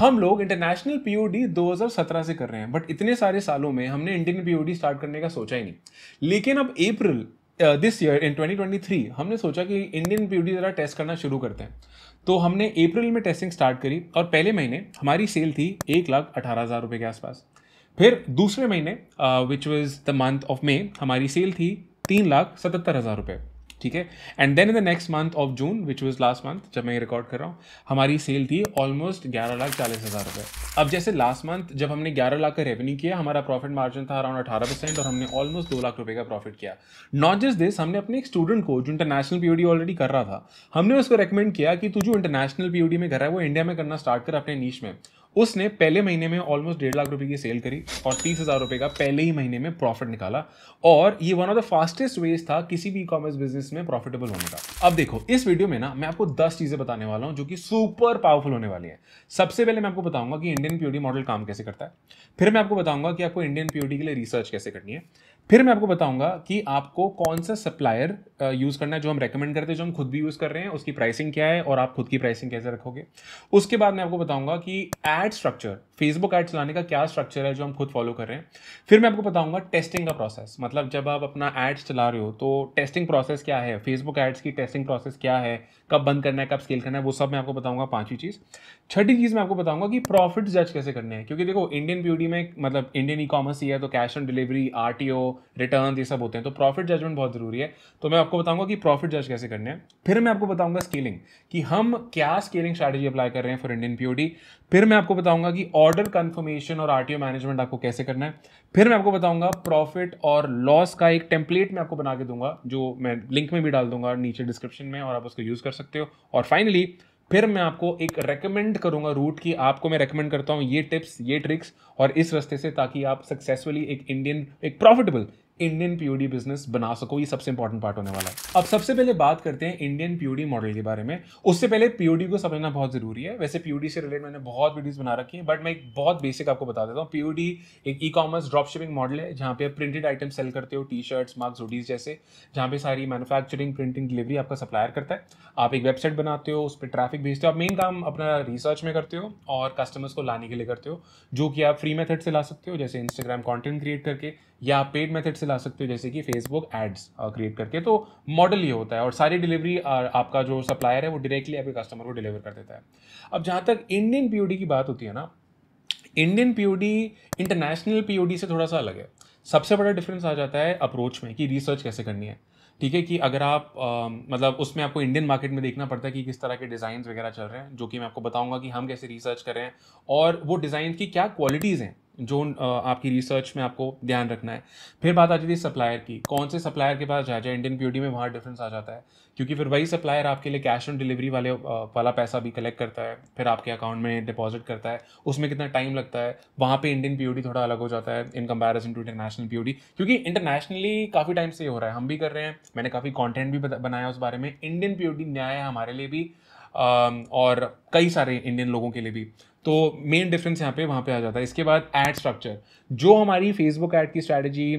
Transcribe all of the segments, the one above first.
हम लोग international POD 2017 से कर रहे हैं बट इतने सारे सालों में हमने इंडियन पीओडी स्टार्ट करने का सोचा ही नहीं। लेकिन अब अप्रैल दिस ईयर इन 2023 हमने सोचा कि इंडियन पीओडी ज़रा टेस्ट करना शुरू करते हैं। तो हमने अप्रैल में टेस्टिंग स्टार्ट करी और पहले महीने हमारी सेल थी एक लाख अठारह हज़ार रुपये के आसपास। फिर दूसरे महीने which was the month of May हमारी सेल थी तीन लाख सतहत्तर हज़ार रुपये ठीक है? And then in the next month of June which was last month जब मैं ये रिकॉर्ड कर रहा हूँ, हमारी सेल थी ऑलमोस्ट ग्यारह लाख चालीस हज़ार रुपये अब जैसे लास्ट मंथ जब हमने ग्यारह लाख का रेवेन्यू किया, हमारा प्रॉफिट मार्जिन था अराउंड अठारह परसेंट और हमने ऑलमोस्ट दो लाख रुपये का प्रॉफिट किया। नॉट जस्ट दिस हमने अपने एक स्टूडेंट को, जो इंटरनेशनल पीओडी ऑलरेडी कर रहा था, हमने उसको रिकमेंड किया कि तू जो इंटरनेशनल पीओडी में कर रहा है, वो इंडिया में करना स्टार्ट कर अपने नीच में। उसने पहले महीने में ऑलमोस्ट डेढ़ लाख रुपए की सेल करी और तीस हज़ार रुपए का पहले ही महीने में प्रॉफिट निकाला। और ये one of the fastest ways था किसी भी कॉमर्स बिज़नेस में प्रॉफिटेबल होने का। अब देखो, इस वीडियो में ना मैं आपको दस चीज़ें बताने वाला हूँ जो कि सुपर पावरफुल होने वाली है। सबसे पहले मैं आपको बताऊँगा कि इंडियन पीओडी मॉडल काम कैसे करता है। फिर मैं आपको बताऊँगा कि आपको इंडियन पीओडी के लिए रिसर्च कैसे करनी है। फिर मैं आपको बताऊँगा कि आपको कौन सा सप्लायर यूज़ करना है जो हम रेकमेंड करते हैं, जो हम खुद भी यूज़ कर रहे हैं, उसकी प्राइसिंग क्या है और आप खुद की प्राइसिंग कैसे रखोगे। उसके बाद मैं आपको बताऊँगा कि एड स्ट्रक्चर फेसबुक एड चलाने का क्या स्ट्रक्चर है जो हम खुद फॉलो कर रहे हैं। फिर मैं आपको बताऊँगा टेस्टिंग का प्रोसेस मतलब जब आप अपना एड्स चला रहे हो तो टेस्टिंग प्रोसेस क्या है फेसबुक एड्स की टेस्टिंग प्रोसेस क्या है, कब बंद करना है, कब स्केल करना है, वो सब मैं आपको बताऊँगा, पांचवी चीज़। छठी चीज़ मैं आपको बताऊँगा कि प्रॉफिट जज कैसे करने हैं, क्योंकि देखो इंडियन ब्यूटी में मतलब इंडियन ई कॉमर्स ही है तो cash on delivery RTO return ये सब होते हैं। तो प्रॉफिट जजमेंट बहुत ज़रूरी है। तो मैं आपको बताऊँगा कि प्रॉफिट जज कैसे करने हैं। फिर मैं आपको बताऊँगा स्केलिंग कि हम क्या स्केलिंग स्ट्रैटेजी अप्लाई कर रहे हैं फॉर इंडियन पीओडी फिर मैं आपको बताऊँगा कि ऑर्डर कन्फर्मेशन और आरटीओ मैनेजमेंट आपको कैसे करना है। फिर मैं आपको बताऊँगा प्रॉफिट और लॉस का एक टेम्पलेट मैं आपको बना के दूँगा, जो मैं लिंक में भी डाल दूँगा नीचे डिस्क्रिप्शन में, और आप उसको यूज़ कर सकते हो। और फाइनली फिर मैं आपको एक रेकमेंड करूँगा रूट की। आपको मैं रेकमेंड करता हूँ ये टिप्स ये ट्रिक्स और इस रास्ते से ताकि आप सक्सेसफुली एक इंडियन एक प्रॉफिटेबल इंडियन पीओडी बिज़नेस बना सको, ये सबसे इंपॉर्टेंट पार्ट होने वाला है। अब सबसे पहले बात करते हैं इंडियन पीओडी मॉडल के बारे में। उससे पहले पीओडी को समझना बहुत ज़रूरी है। वैसे पीओडी से रिलेटेड मैंने बहुत वीडियोस बना रखी है बट मैं एक बहुत बेसिक आपको बता देता हूँ। पीओडी एक e commerce drop shipping model है, जहाँ पे प्रिंटेड आइटम सेल करते हो टी शर्ट्स मार्क्स हुडीज जैसे, जहाँ पे सारी मैनुफैक्चरिंग प्रिंटिंग डिलीवरी आपका सप्लायर करता है। आप एक वेबसाइट बनाते हो, उस पर ट्रैफ़िक भेजते हो, आप मेन काम अपना रिसर्च में करते हो और कस्टमर्स को लाने के लिए करते हो, जो कि आप फ्री मेथड से ला सकते हो, जैसे इंस्टाग्राम कॉन्टेंट क्रिएट करके, या पेड मेथड से ला सकते हो जैसे कि फेसबुक एड्स क्रिएट करके। तो मॉडल ये होता है और सारी डिलीवरी आपका जो सप्लायर है वो डायरेक्टली आपके कस्टमर को डिलीवर कर देता है। अब जहाँ तक इंडियन पीओडी की बात होती है ना इंडियन पीओडी इंटरनेशनल पीओडी से थोड़ा सा अलग है। सबसे बड़ा डिफरेंस आ जाता है अप्रोच में कि रिसर्च कैसे करनी है। ठीक है कि अगर आप आ, मतलब उसमें आपको इंडियन मार्केट में देखना पड़ता है कि किस तरह के डिज़ाइन वगैरह चल रहे हैं जो कि मैं आपको बताऊँगा कि हम कैसे रिसर्च करें और वो डिज़ाइन की क्या क्वालिटीज़ हैं। जो आपकी रिसर्च में आपको ध्यान रखना है। फिर बात आ जाती है सप्लायर की। कौन से सप्लायर के पास जाए? जाए इंडियन पीओडी में वहाँ डिफरेंस आ जाता है। क्योंकि फिर वही सप्लायर आपके लिए कैश ऑन डिलीवरी वाले वाला पैसा भी कलेक्ट करता है। फिर आपके अकाउंट में डिपॉजिट करता है। उसमें कितना टाइम लगता है? वहाँ पे इंडियन पीओडी थोड़ा अलग हो जाता है in comparison to international POD क्योंकि इंटरनेशनली काफ़ी टाइम से हो रहा है। हम भी कर रहे हैं। मैंने काफ़ी कॉन्टेंट भी बनाया उस बारे में। इंडियन पीओडी न्याय है हमारे लिए भी। और कई सारे इंडियन लोगों के लिए भी। तो मेन डिफरेंस यहाँ पे वहाँ पे आ जाता है। इसके बाद एड स्ट्रक्चर जो हमारी फेसबुक एड की स्ट्रैटेजी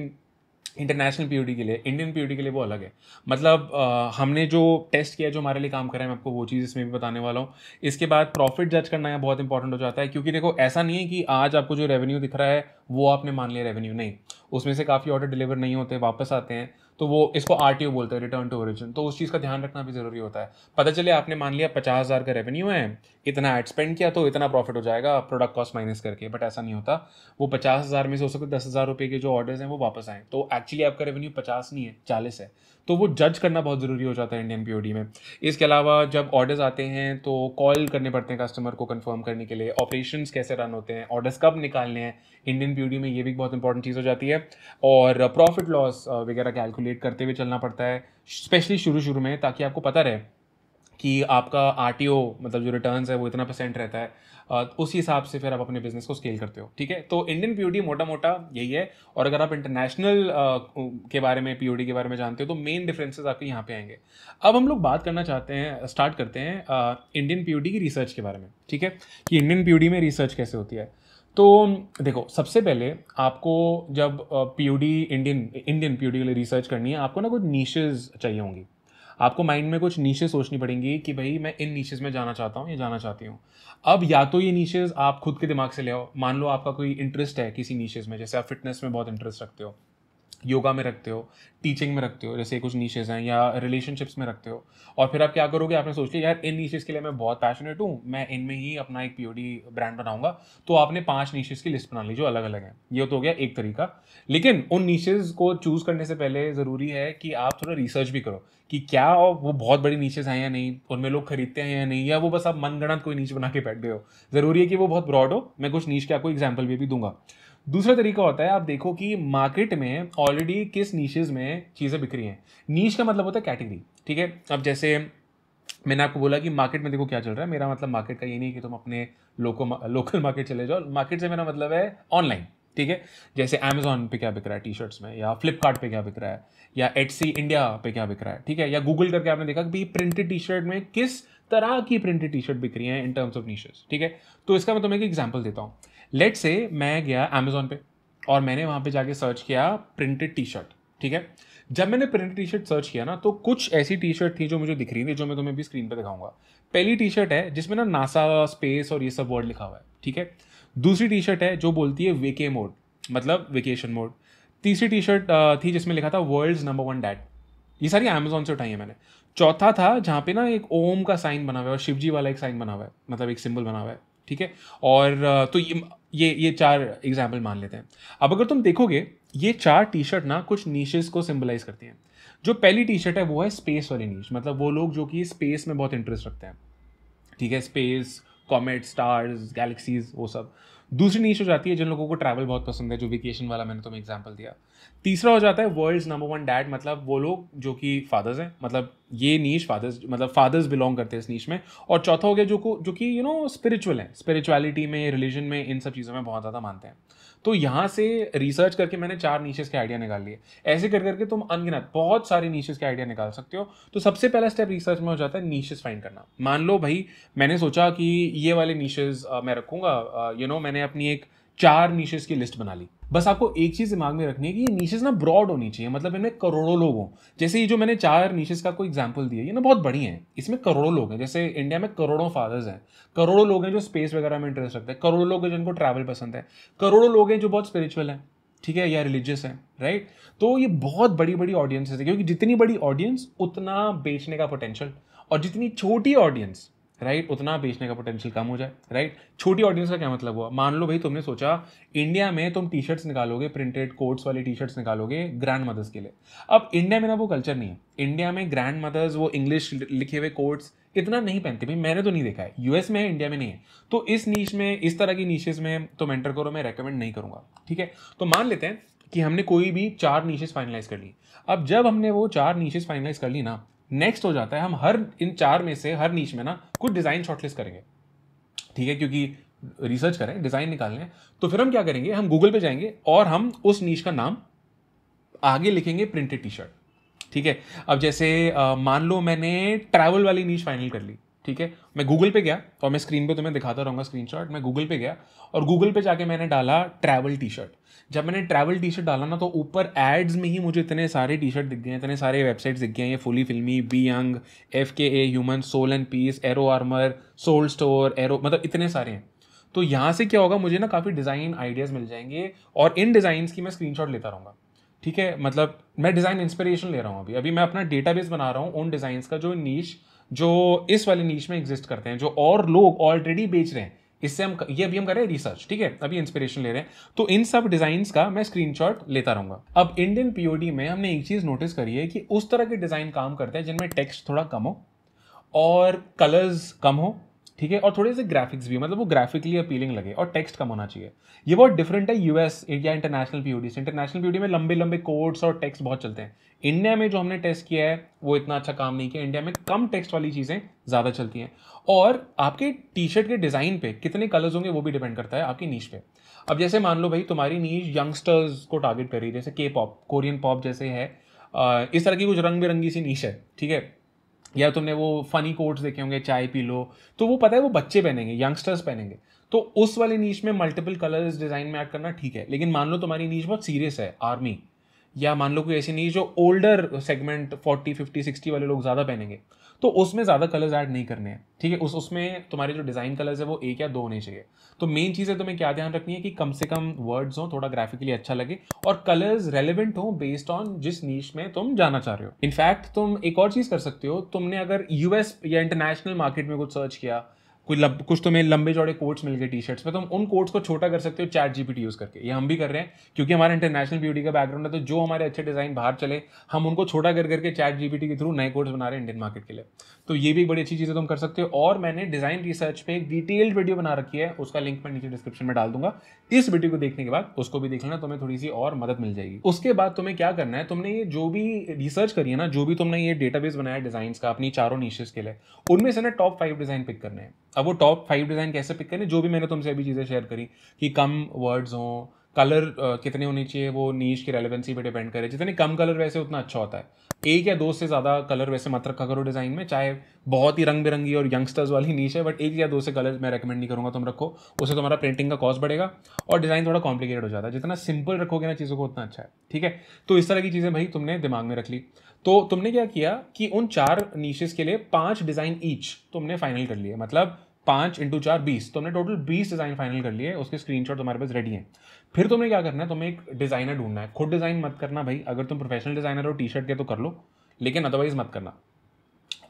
इंटरनेशनल पीओडी के लिए इंडियन पीओडी के लिए वो अलग है। मतलब आ, हमने जो टेस्ट किया जो हमारे लिए काम करा है मैं आपको वो चीज़ इसमें भी बताने वाला हूँ। इसके बाद प्रॉफिट जज करना यहाँ बहुत इंपॉर्टेंट हो जाता है क्योंकि देखो ऐसा नहीं है कि आज आपको जो रेवेन्यू दिख रहा है वो आपने मान लिया रेवेन्यू नहीं। उसमें से काफ़ी ऑर्डर डिलीवर नहीं होते वापस आते हैं। तो वो इसको आरटीओ बोलते हैं रिटर्न टू ओरिजिन तो उस चीज़ का ध्यान रखना भी ज़रूरी होता है। पता चले आपने मान लिया पचास हज़ार का रेवेन्यू है, इतना एड स्पेंड किया तो इतना प्रॉफिट हो जाएगा प्रोडक्ट कॉस्ट माइनस करके बट ऐसा नहीं होता। वो पचास हज़ार में से हो सकता है दस हज़ार रुपये के जो ऑर्डर्स हैं वो वापस आएँ। तो एक्चुअली आपका रेवेन्यू पचास नहीं है, चालीस है। तो वो जज करना बहुत ज़रूरी हो जाता है इंडियन पीओडी में। इसके अलावा जब ऑर्डर्स आते हैं तो कॉल करने पड़ते हैं कस्टमर को कंफर्म करने के लिए। ऑपरेशंस कैसे रन होते हैं ऑर्डर्स कब निकालने हैं इंडियन पीओडी में ये भी बहुत इंपॉर्टेंट चीज़ हो जाती है। और प्रॉफिट लॉस वगैरह कैलकुलेट करते हुए चलना पड़ता है स्पेशली शुरू शुरू में, ताकि आपको पता रहे कि आपका आरटीओ मतलब जो रिटर्न है, वो इतना परसेंट रहता है उसी हिसाब से फिर आप अपने बिज़नेस को स्केल करते हो, ठीक है? तो इंडियन पीओडी मोटा मोटा यही है, और अगर आप इंटरनेशनल के बारे में पीओडी के बारे में जानते हो तो मेन डिफरेंसेस आपके यहाँ पे आएँगे। अब हम लोग बात करना चाहते हैं स्टार्ट करते हैं इंडियन पीओडी की रिसर्च के बारे में, ठीक है? कि इंडियन पीओडी में रिसर्च कैसे होती है? तो देखो, सबसे पहले आपको जब पीओडी इंडियन इंडियन पीओडी के लिए रिसर्च करनी है, आपको ना कुछ नीशेज चाहिए होंगी। आपको माइंड में कुछ नीचे सोचनी पड़ेंगी कि भाई मैं इन नीचेज में जाना चाहता हूँ या जाना चाहती हूँ। अब या तो ये नीचेज आप खुद के दिमाग से ले आओ। मान लो आपका कोई इंटरेस्ट है किसी नीचेज में, जैसे आप फिटनेस में बहुत इंटरेस्ट रखते हो। योगा में रखते हो टीचिंग में रखते हो, जैसे कुछ नीचेज हैं या रिलेशनशिप्स में रखते हो। और फिर आप क्या करोगे, आपने सोच लिया, यार, इन नीचेज के लिए मैं बहुत पैशनेट हूँ, मैं इनमें ही अपना एक पीओडी ब्रांड बनाऊँगा। तो आपने पाँच नीचेज की लिस्ट बना ली जो अलग अलग हैं। ये तो हो गया एक तरीका। लेकिन उन नीचेज को चूज़ करने से पहले ज़रूरी है कि आप थोड़ा रिसर्च भी करो कि क्या वो बहुत बड़ी नीचेज हैं या नहीं, उनमें लोग खरीदते हैं या नहीं, या वो बस आप मनगणत कोई नीच बना के बैठ गए हो। ज़रूरी है कि वो बहुत ब्रॉड हो। मैं कुछ नीच के आपको एग्ज़ाम्पल भी दूँगा। दूसरा तरीका होता है, आप देखो कि मार्केट में ऑलरेडी किस नीशेज में चीज़ें बिक रही हैं। नीच का मतलब होता है कैटेगरी ठीक है? अब जैसे मैंने आपको बोला कि मार्केट में देखो क्या चल रहा है, मेरा मतलब मार्केट का ये नहीं कि तुम अपने लोको लोकल मार्केट चले जाओ। मार्केट से मेरा मतलब है ऑनलाइन ठीक है? जैसे अमेजोन पे क्या बिक रहा है टी शर्ट्स में, या फ्लिपकार्ट पे क्या बिक रहा है, या एटसी इंडिया पे क्या बिक रहा है, ठीक है? या गूगल करके आपने देखा कि प्रिंटेड टी शर्ट में किस तरह की प्रिंटेड टी शर्ट बिक रही है इन टर्म्स ऑफ़ नीशेस ठीक है? तो इसका मैं तुम्हें एक एग्ज़ाम्पल देता हूँ। लेट से मैं गया अमेजोन पे और मैंने वहाँ पे जाके सर्च किया प्रिंटेड टी शर्ट ठीक है? जब मैंने प्रिंटेड टी शर्ट सर्च किया ना तो कुछ ऐसी टी शर्ट थी जो मुझे दिख रही थी, जो मैं तुम्हें भी स्क्रीन पर दिखाऊँगा। पहली टी शर्ट है, जिसमें ना नासा स्पेस और ये सब वर्ड लिखा हुआ है, ठीक है? दूसरी टी शर्ट है जो बोलती है वेके मोड मतलब वेकेशन मोड तीसरी टी शर्ट थी जिसमें लिखा था वर्ल्ड नंबर वन डैट ये सारी अमेजोन से उठाई है मैंने। चौथा था जहाँ पे ना एक ओम का साइन बना हुआ है और शिवजी वाला एक साइन बना हुआ है मतलब एक सिंबल बना हुआ है, ठीक है? और तो ये ये ये चार एग्ज़ाम्पल मान लेते हैं। अब अगर तुम देखोगे, ये चार टी शर्ट ना कुछ नीशेस को सिम्बलाइज करती हैं। जो पहली टी शर्ट है, वो है स्पेस वाली नीच मतलब वो लोग जो कि स्पेस में बहुत इंटरेस्ट रखते हैं। ठीक है स्पेस कॉमेट स्टार्स गैलेक्सीज वो सब। दूसरी नीच हो जाती है जिन लोगों को ट्रैवल बहुत पसंद है, जो वेकेशन वाला मैंने तुम्हें एग्ज़ाम्पल दिया। तीसरा हो जाता है वर्ल्ड नंबर वन डैड मतलब वो लोग जो कि फादर्स हैं मतलब ये नीच फादर्स मतलब फादर्स बिलोंग करते हैं इस नीच में। और चौथा हो गया जो को, जो कि यू नो स्पिरिचुअल है। स्पिरिचुअलिटी में रिलीजन में, इन सब चीज़ों में बहुत ज़्यादा मानते हैं। तो यहाँ से रिसर्च करके मैंने चार नीचेस के आइडिया निकाल लिए। ऐसे कर करके तुम अनगिनत बहुत सारे नीचेस के आइडिया निकाल सकते हो। तो सबसे पहला स्टेप रिसर्च में हो जाता है नीचेस फाइंड करना। मान लो भाई, मैंने सोचा कि ये वाले नीचेस मैं रखूँगा यू नो मैंने अपनी एक चार नीशेस की लिस्ट बना ली। बस आपको एक चीज़ दिमाग में रखनी है कि ये नीशेस ना ब्रॉड होनी चाहिए मतलब इनमें करोड़ों लोग हों। जैसे ये जो मैंने चार नीशेज का कोई एग्ज़ाम्पल दिया, ये ना बहुत बड़ी हैं। इसमें करोड़ों लोग हैं। जैसे इंडिया में करोड़ों फादर्स हैं। करोड़ों लोग हैं जो स्पेस वगैरह में इंटरेस्ट रखते हैं। करोड़ों लोग हैं जिनको ट्रैवल पसंद है। करोड़ों लोग हैं जो बहुत स्पिरिचुअल हैं, ठीक है, या रिलीजियस है राइट तो ये बहुत बड़ी बड़ी ऑडियंस है, क्योंकि जितनी बड़ी ऑडियंस उतना बेचने का पोटेंशियल और जितनी छोटी ऑडियंस राइट? उतना बेचने का पोटेंशियल कम हो जाए, राइट? छोटी ऑडियंस का क्या मतलब हुआ? मान लो भाई, तुमने सोचा इंडिया में तुम टी शर्ट्स निकालोगे प्रिंटेड कोट्स वाली टी शर्ट्स निकालोगे ग्रैंड मदर्स के लिए। अब इंडिया में ना वो कल्चर नहीं है। इंडिया में ग्रैंड मदर्स वो इंग्लिश लिखे हुए कोट्स इतना नहीं पहनते भाई, मैंने तो नहीं देखा है। यूएस में है इंडिया में नहीं है। तो इस नीच में, इस तरह की नीचेस में तुम एंटर करो मैं रेकमेंड नहीं करूँगा, ठीक है? तो मान लेते हैं कि हमने कोई भी चार नीचेस फाइनलाइज कर ली। अब जब हमने वो चार नीचेस फाइनलाइज कर ली ना नेक्स्ट हो जाता है हम हर इन चार में से हर नीच में ना कुछ डिज़ाइन शॉर्टलिस्ट करेंगे। ठीक है? क्योंकि रिसर्च करें डिज़ाइन निकाल लें तो फिर हम क्या करेंगे? हम गूगल पे जाएँगे और हम उस नीच का नाम आगे लिखेंगे प्रिंटेड टी शर्ट ठीक है? अब जैसे आ, मान लो मैंने ट्रैवल वाली नीच फाइनल कर ली। ठीक है? मैं गूगल पे गया और मैं स्क्रीन पे तुम्हें दिखाता रहूँगा स्क्रीनशॉट मैं गूगल पे गया और गूगल पे जाके मैंने डाला ट्रैवल टी शर्ट जब मैंने ट्रैवल टी शर्ट डाला ना तो ऊपर एड्स में ही मुझे इतने सारे टी शर्ट दिख गए, इतने सारे वेबसाइट्स दिख गए ये फुली फिल्मी be young F K a human soul and peace arrow armour soul store arrow मतलब इतने सारे हैं। तो यहाँ से क्या होगा, मुझे ना काफ़ी डिज़ाइन आइडियाज़ मिल जाएँगे और इन डिज़ाइंस की मैं स्क्रीन लेता रहूँगा। ठीक है? मतलब मैं डिज़ाइन इंस्पिरेशन ले रहा हूँ अभी। अभी मैं अपना डेटाबेस बना रहा हूँ उन डिज़ाइंस का जो नीच जो इस वाले नीच में एग्जिस्ट करते हैं, जो और लोग ऑलरेडी बेच रहे हैं। इससे हम ये अभी हम कर रहे हैं रिसर्च ठीक है? अभी इंस्पिरेशन ले रहे हैं। तो इन सब डिज़ाइन का मैं स्क्रीनशॉट लेता रहूँगा। अब इंडियन पीओडी में हमने एक चीज़ नोटिस करी है कि उस तरह के डिज़ाइन काम करते हैं जिनमें टेक्स्ट थोड़ा कम हो और कलर्स कम हो। ठीक है? और थोड़े से ग्राफिक्स भी मतलब वो ग्राफिकली अपीलिंग लगे और टेक्स्ट कम होना चाहिए। ये बहुत डिफरेंट है यूएस इंडिया इंटरनेशनल पीओडी से। इंटरनेशनल पीओडी में लंबे लंबे कोड्स और टेक्स्ट बहुत चलते हैं। इंडिया में जो हमने टेस्ट किया है, वो इतना अच्छा काम नहीं किया। इंडिया में कम टेक्स्ट वाली चीज़ें ज़्यादा चलती हैं। और आपके टी शर्ट के डिज़ाइन पे कितने कलर्स होंगे वो भी डिपेंड करता है आपकी नीच पे। अब जैसे मान लो भाई, तुम्हारी नीच यंगस्टर्स को टारगेट कर रही है, जैसे के पॉप कोरियन पॉप जैसे है इस तरह की कुछ रंग बिरंगी सी नीच है, ठीक है? या तुमने वो फनी कोट्स देखे होंगे, चाय पी लो तो वो पता है वो बच्चे पहनेंगे यंगस्टर्स पहनेंगे। तो उस वाले नीच में मल्टीपल कलर्स डिज़ाइन में ऐड करना ठीक है, लेकिन मान लो तुम्हारी नीच बहुत सीरियस है आर्मी या मान लो कोई ऐसी नीच जो older segment forty fifty sixty वाले लोग ज़्यादा पहनेंगे। तो उसमें ज़्यादा कलर्स ऐड नहीं करने हैं। ठीक है, उस, उसमें तुम्हारे जो डिज़ाइन कलर्स है वो एक या दो होने चाहिए। तो मेन चीज़ है, तुम्हें क्या ध्यान रखनी है कि कम से कम वर्ड्स हो, थोड़ा ग्राफिकली अच्छा लगे और कलर्स रेलिवेंट हो बेस्ड ऑन जिस नीच में तुम जाना चाह रहे हो। इनफैक्ट तुम एक और चीज़ कर सकते हो, तुमने अगर यूएस या इंटरनेशनल मार्केट में कुछ सर्च किया कोई लब, कुछ तुम्हें लंबे चौड़े कोट्स मिल गए टी शर्ट्स में तो उन कोट्स को छोटा कर सकते हो चैट जीपीटी यूज़ करके। ये हम भी कर रहे हैं, क्योंकि हमारा इंटरनेशनल ब्यूटी का बैकग्राउंड है तो जो हमारे अच्छे डिज़ाइन बाहर चले, हम उनको छोटा कर करके चैट जीपीटी के थ्रू नए कोट्स बना रहे हैं इंडियन मार्केट के लिए। तो ये भी बड़ी अच्छी चीज़ तुम कर सकते हो। और मैंने डिज़ाइन रिसर्च पे एक डिटेल्ड वीडियो बना रखी है, उसका लिंक मैं नीचे डिस्क्रिप्शन में डाल दूँगा। इस वीडियो को देखने के बाद उसको भी देख लेना, तुम्हें थोड़ी सी और मदद मिल जाएगी। उसके बाद तुम्हें क्या करना है, तुमने ये जो भी रिसर्च करी है ना, जो भी तुमने ये डेटाबेस बनाया डिज़ाइन का, अपनी चारों नीशेस के लिए, उनमें से ना टॉप फाइव डिज़ाइन पिक करने हैं। अब वो टॉप फाइव डिज़ाइन कैसे पिक करें, जो भी मैंने तुमसे अभी चीज़ें शेयर करी, कि कम वर्ड्स हों कलर कितने होने चाहिए, वो नीच की रेलिवेंसी पे डिपेंड करे। जितने कम कलर वैसे उतना अच्छा होता है। एक या दो से ज़्यादा कलर वैसे मत रखा करो डिज़ाइन में, चाहे बहुत ही रंग बिरंगी और यंगस्टर्स वाली नीच है बट एक या दो से कलर मैं रेकमेंड नहीं करूँगा, तुम रखो। उससे तुम्हारा प्रिंटिंग का कॉस्ट बढ़ेगा और डिज़ाइन थोड़ा कॉम्प्लिकेटेड हो जाता है। जितना सिंपल रखोगे ना चीज़ों को, उतना अच्छा है। ठीक है? तो इस तरह की चीज़ें भाई तुमने दिमाग में रख ली। तो तुमने क्या किया कि उन चार नीचेस के लिए पाँच डिज़ाइन ईच तुमने फाइनल कर लिए। मतलब पाँच इंटू चार बीस। तुमने टोटल बीस डिज़ाइन फाइनल कर लिए, उसके स्क्रीनशॉट तुम्हारे पास रेडी हैं। फिर तुम्हें क्या करना है, तुम्हें एक डिज़ाइनर ढूंढना है। खुद डिज़ाइन मत करना भाई। अगर तुम प्रोफेशनल डिज़ाइनर हो टी शर्ट के तो कर लो, लेकिन अदरवाइज़ मत करना।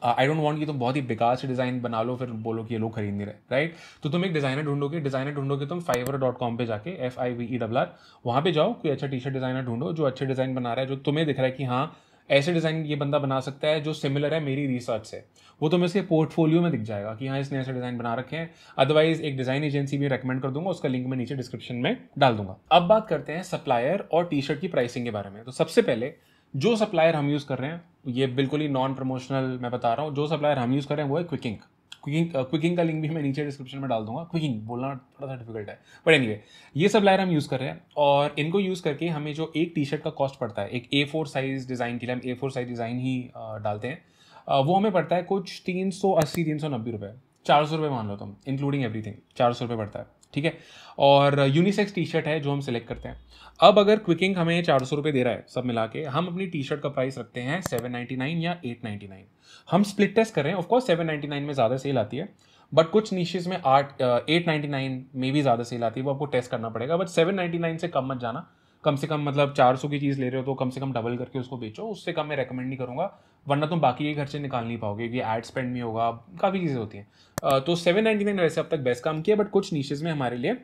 आई डोंट वांट कि तुम बहुत ही बेकार से डिज़ाइन बना लो, फिर बोलो कि ये लोग खरीद नहीं रहे राइट तो तुम एक डिज़ाइनर ढूंढोगे। डिज़ाइनर ढूंढोगे तुम फाइवर डॉट कॉम पर जाके F I V E double R वहाँ पर जाओ, कोई अच्छा टी शर्ट डिज़ाइनर ढूंढो, जो अच्छे डिज़ाइन बना रहा है, जो तुम्हें दिख रहा है कि हाँ ऐसे डिज़ाइन ये बंदा बना सकता है जो सिमिलर है मेरी रिसर्च से। वो तो मैं इसके पोर्टफोलियो में दिख जाएगा कि हाँ इसने ऐसे डिज़ाइन बना रखे हैं। अदरवाइज़ एक डिज़ाइन एजेंसी भी रेकमेंड कर दूँगा, उसका लिंक मैं नीचे डिस्क्रिप्शन में डाल दूँगा। अब बात करते हैं सप्लायर और टी शर्ट की प्राइसिंग के बारे में। तो सबसे पहले, जो सप्लायर हम यूज़ कर रहे हैं, ये बिल्कुल ही नॉन प्रमोशनल मैं बता रहा हूँ, जो सप्लायर हम यूज़ कर रहे हैं, वो है क्विकिंग क्विकिंग क्विकिंग का लिंक भी मैं नीचे डिस्क्रिप्शन में डाल दूँगा। क्विकिंग बोलना थोड़ा सा डिफ़िकल्ट है। बट एनीवे ये सब लायर हम यूज़ कर रहे हैं और इनको यूज़ करके हमें जो एक टी शर्ट का कॉस्ट पड़ता है, एक ए फोर साइज़ डिज़ाइन के लिए हम ए फोर साइज़ डिज़ाइन ही डालते हैं वो हमें पड़ता है कुछ तीन सौ अस्सी, तीन सौ नब्बे रुपये चार सौ रुपये मान लो तुम इंक्लूडिंग एवरीथिंग चार सौ रुपये पड़ता है। ठीक है? और यूनिसेक्स टी शर्ट है जो हम सिलेक्ट करते हैं। अब अगर क्विकिंग हमें चार सौ रुपये दे रहा है सब मिला के, हम अपनी टी शर्ट का प्राइस रखते हैं सेवन नाइन्टी नाइन या एट नाइन्टी नाइन हम स्प्लिट टेस्ट कर रहे हैं ऑफकोर्स सेवन नाइन्टी नाइन में ज़्यादा सेल आती है बट कुछ नीशेज में आठ एट नाइन्टी नाइन में भी ज़्यादा सेल आती है, वो आपको टेस्ट करना पड़ेगा बट सेवन नाइन्टी नाइन से कम मत जाना। कम से कम मतलब चार सौ की चीज़ ले रहे हो तो कम से कम डबल करके उसको बेचो, उससे कम मैं रेकमेंड नहीं करूँगा, वरना तुम बाकी के खर्चे निकाल नहीं पाओगे कि एड स्पेंड भी होगा, काफ़ी चीज़ें होती हैं। तो सेवन नाइन्टी नाइन वैसे अब तक बेस्ट काम किया बट कुछ नीचेज़ में हमारे लिए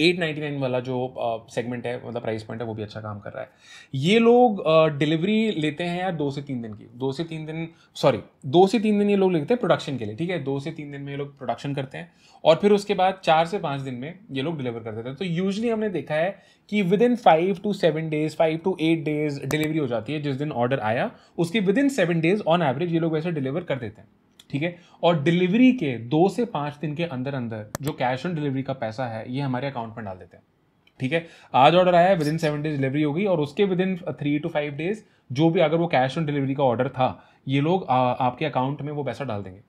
एट नाइन्टी नाइन वाला जो सेगमेंट है मतलब प्राइस पॉइंट है, वो भी अच्छा काम कर रहा है। ये लोग डिलीवरी लेते हैं यार दो से तीन दिन की। दो से तीन दिन सॉरी दो से तीन दिन ये लोग लेते हैं प्रोडक्शन के लिए, ठीक है? दो से तीन दिन में ये लोग प्रोडक्शन करते हैं और फिर उसके बाद चार से पाँच दिन में ये लोग डिलीवर कर देते हैं। तो यूजली हमने देखा है कि within five to seven days five to eight days delivery हो जाती है, जिस दिन ऑर्डर आया, उसके within seven days on average ये लोग वैसे डिलीवर कर देते हैं। ठीक है? और डिलीवरी के दो से पाँच दिन के अंदर अंदर जो कैश ऑन डिलीवरी का पैसा है ये हमारे अकाउंट में डाल देते हैं। ठीक है? आज ऑर्डर आया within seven days delivery होगी और उसके within three to five days जो भी अगर वो कैश ऑन डिलीवरी का ऑर्डर था ये लोग आ, आपके अकाउंट में वो पैसा डाल देंगे।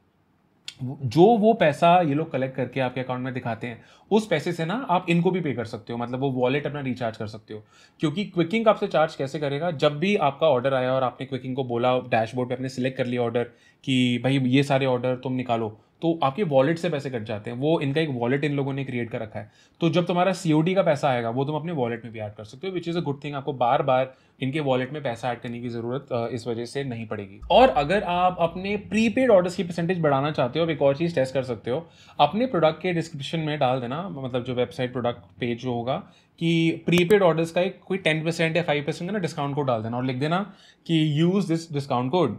जो वो पैसा ये लोग कलेक्ट करके आपके अकाउंट में दिखाते हैं, उस पैसे से ना आप इनको भी पे कर सकते हो मतलब वो वॉलेट अपना रिचार्ज कर सकते हो। क्योंकि क्विकिंग आपसे चार्ज कैसे करेगा? जब भी आपका ऑर्डर आया और आपने क्विकिंग को बोला डैशबोर्ड पे आपने सिलेक्ट कर लिया ऑर्डर कि भाई ये सारे ऑर्डर तुम निकालो तो आपके वॉलेट से पैसे कट जाते हैं। वो इनका एक वॉलेट इन लोगों ने क्रिएट कर रखा है। तो जब तुम्हारा सीओडी का पैसा आएगा, वो तुम अपने वॉलेट में भी ऐड कर सकते हो which is a good thing आपको बार बार इनके वॉलेट में पैसा ऐड करने की ज़रूरत इस वजह से नहीं पड़ेगी। और अगर आप अपने प्रीपेड ऑर्डर्स की परसेंटेज बढ़ाना चाहते हो एक और चीज़ टेस्ट कर सकते हो। अपने प्रोडक्ट के डिस्क्रिप्शन में डाल देना मतलब जो वेबसाइट प्रोडक्ट पेज जो होगा, कि प्रीपेड ऑर्डर्स का एक कोई टेन परसेंट या फाइव परसेंट का ना डिस्काउंट कोड डाल देना और लिख देना कि use this discount code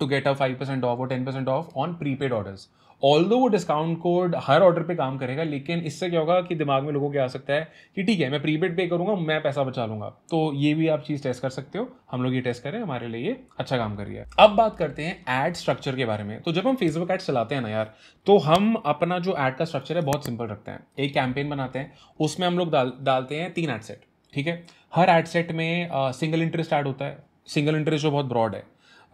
to get a five percent off और ten percent off on prepaid orders although वो डिस्काउंट कोड हर ऑर्डर पे काम करेगा, लेकिन इससे क्या होगा कि दिमाग में लोगों के आ सकता है कि ठीक है, मैं प्रीपेड पे करूँगा, मैं पैसा बचा लूँगा। तो ये भी आप चीज़ टेस्ट कर सकते हो। हम लोग ये टेस्ट करें, हमारे लिए ये अच्छा काम कर रही है। अब बात करते हैं एड स्ट्रक्चर के बारे में। तो जब हम फेसबुक एड चलाते हैं ना यार तो हम अपना जो एड का स्ट्रक्चर है बहुत सिंपल रखते हैं। एक कैंपेन बनाते हैं, उसमें हम लोग डाल, डालते हैं तीन एड सेट ठीक है? हर एड सेट में सिंगल इंटरेस्ट ऐड होता है। सिंगल इंटरेस्ट जो बहुत ब्रॉड है।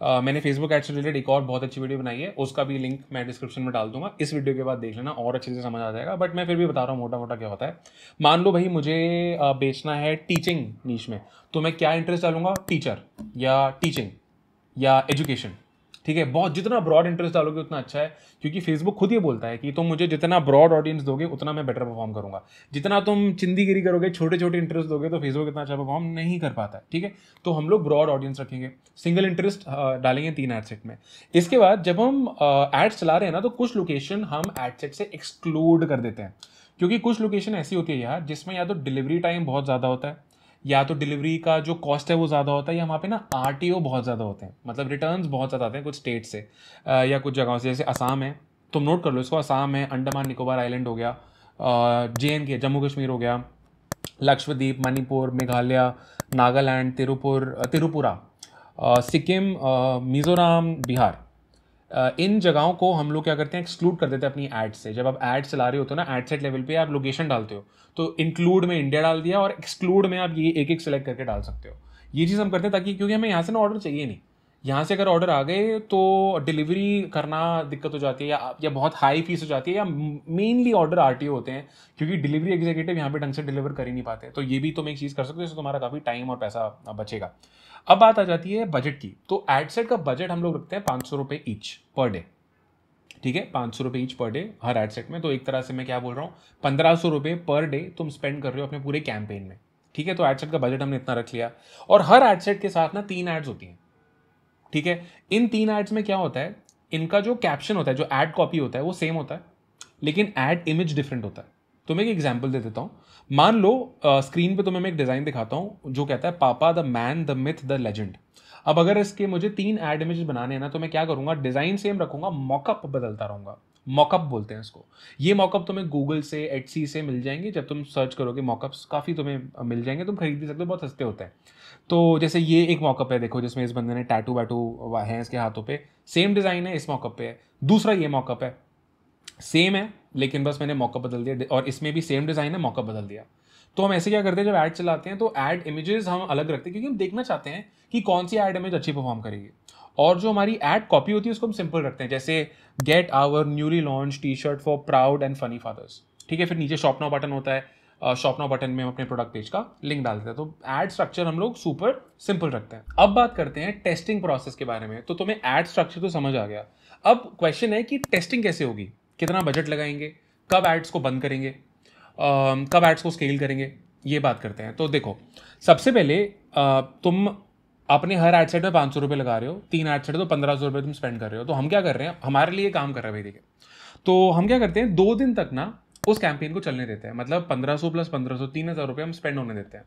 मैंने फेसबुक एड से रिलेटेड एक और बहुत अच्छी वीडियो बनाई है, उसका भी लिंक मैं डिस्क्रिप्शन में डाल दूँगा। इस वीडियो के बाद देख लेना, और अच्छे से समझ आ जाएगा। बट मैं फिर भी बता रहा हूँ मोटा मोटा क्या होता है। मान लो भाई मुझे बेचना है टीचिंग नीच में तो मैं क्या इंटरेस्ट डालूँगा? टीचर या टीचिंग या एजुकेशन ठीक है, बहुत जितना ब्रॉड इंटरेस्ट डालोगे उतना अच्छा है, क्योंकि फेसबुक खुद ये बोलता है कि तुम मुझे जितना ब्रॉड ऑडियंस दोगे, उतना मैं बेटर परफॉर्म करूँगा। जितना तुम चिंदीगिरी करोगे छोटे छोटे इंटरेस्ट दोगे तो फेसबुक इतना अच्छा परफॉर्म नहीं कर पाता है ठीक है? तो हम लोग ब्रॉड ऑडियंस रखेंगे। सिंगल इंटरेस्ट डालेंगे तीन एड सेट में। इसके बाद जब हम एड्स चला रहे हैं ना तो कुछ लोकेशन हम एड सेट से एक्सक्लूड कर देते हैं। क्योंकि कुछ लोकेशन ऐसी होती है यार, जिसमें या तो डिलीवरी टाइम बहुत ज़्यादा होता है या तो डिलीवरी का जो कॉस्ट है वो ज़्यादा होता है, या वहाँ पे ना आरटीओ बहुत ज़्यादा होते हैं। मतलब रिटर्न बहुत ज़्यादा आते हैं कुछ स्टेट से या कुछ जगहों से। जैसे असम है, तुम नोट कर लो इसको। असम है, अंडमान निकोबार आइलैंड हो गया जे जम्मू कश्मीर हो गया, लक्षद्वीप, मणिपुर, मेघालय, नागालैंड, तिरुपुर, तिरुपुरा सिक्किम मिज़ोरम, बिहार। इन जगहों को हम लोग क्या करते हैं एक्सक्लूड कर देते हैं अपनी एड से। जब आप एड चला रहे होते हो ना एड सेट लेवल पे आप लोकेशन डालते हो तो इंक्लूड में इंडिया डाल दिया और एक्सक्लूड में आप ये एक एक सेलेक्ट करके डाल सकते हो। ये चीज़ हम करते हैं ताकि, क्योंकि हमें यहाँ से ना ऑर्डर चाहिए नहीं। यहाँ से अगर ऑर्डर आ गए तो डिलीवरी करना दिक्कत हो जाती है या या बहुत हाई फ़ीस हो जाती है या मेनली ऑर्डर आर होते हैं, क्योंकि डिलीवरी एग्जीक्यूटिव यहाँ पे ढंग से डिलीवर कर ही नहीं पाते। तो ये भी तुम एक चीज़ कर सकते हो इससे तुम्हारा काफ़ी टाइम और पैसा बचेगा। अब बात आ जाती है बजट की। तो एडसेट का बजट हम लोग रखते हैं पाँच सौ रुपये ईच पर डे ठीक है? पाँच सौ रुपये ईच पर डे हर एडसेट में। तो एक तरह से मैं क्या बोल रहा हूँ? पंद्रह सौ रुपये पर डे तुम स्पेंड कर रहे हो अपने पूरे कैंपेन में। ठीक है? तो एडसेट का बजट हमने इतना रख लिया। और हर एडसेट के साथ ना तीन एड्स होती हैं। ठीक है? इन तीन एड्स में क्या होता है? इनका जो कैप्शन होता है, जो एड कॉपी होता है, वो सेम होता है। लेकिन एड इमेज डिफरेंट होता है। तो मैं एक एग्ज़ाम्पल दे देता हूँ। मान लो स्क्रीन पे तुम्हें मैं एक डिज़ाइन दिखाता हूँ, जो कहता है, papa the man the myth the legend अब अगर इसके मुझे तीन एड इमेजेस बनाने हैं ना तो मैं क्या करूँगा? डिज़ाइन सेम रखूँगा मॉकअप बदलता रहूँगा। मॉकअप बोलते हैं इसको। ये मॉकअप तुम्हें गूगल से एटसी से मिल जाएँगे। जब तुम सर्च करोगे मॉकअप्स काफ़ी तुम्हें मिल जाएँगे। तुम खरीद भी सकते हो, बहुत सस्ते होते हैं। तो जैसे ये एक मॉकअप है, देखो, जिसमें इस बंदे ने टैटू वैटू है इसके हाथों पे। सेम डिज़ाइन है इस मॉकअप पे। है दूसरा ये मॉकअप है। सेम है लेकिन बस मैंने मौका बदल दिया। और इसमें भी सेम डिज़ाइन है मौका बदल दिया। तो हम ऐसे क्या करते हैं, जब ऐड चलाते हैं तो ऐड इमेजेस हम अलग रखते हैं, क्योंकि हम देखना चाहते हैं कि कौन सी ऐड इमेज अच्छी परफॉर्म करेगी। और जो हमारी एड कॉपी होती है, उसको हम सिंपल रखते हैं, जैसे get our newly launch T shirt for proud and funny fathers ठीक है, फिर नीचे शॉप नाउ बटन होता है शॉप नाउ बटन में हम अपने प्रोडक्ट पेज का लिंक डालते हैं। तो एड स्ट्रक्चर हम लोग सुपर सिंपल रखते हैं। अब बात करते हैं टेस्टिंग प्रोसेस के बारे में। तो तुम्हें एड स्ट्रक्चर तो समझ आ गया। अब क्वेश्चन है कि टेस्टिंग कैसे होगी? कितना बजट लगाएँगे, कब एड्स को बंद करेंगे कब एड्स को स्केल करेंगे, ये बात करते हैं। तो देखो, सबसे पहले तुम अपने हर एड सेट में पाँच सौ रुपये लगा रहे हो, तीन एड सेट तो पंद्रह सौ रुपये तुम स्पेंड कर रहे हो। तो हम क्या कर रहे हैं? हमारे लिए काम कर रहे हैं भाई, देखिए। तो हम क्या करते हैं? दो दिन तक ना, उस कैंपेन को चलने देते हैं। मतलब पंद्रह सौ प्लस पंद्रह सौ, तीन हज़ार रुपये हम स्पेंड होने देते हैं।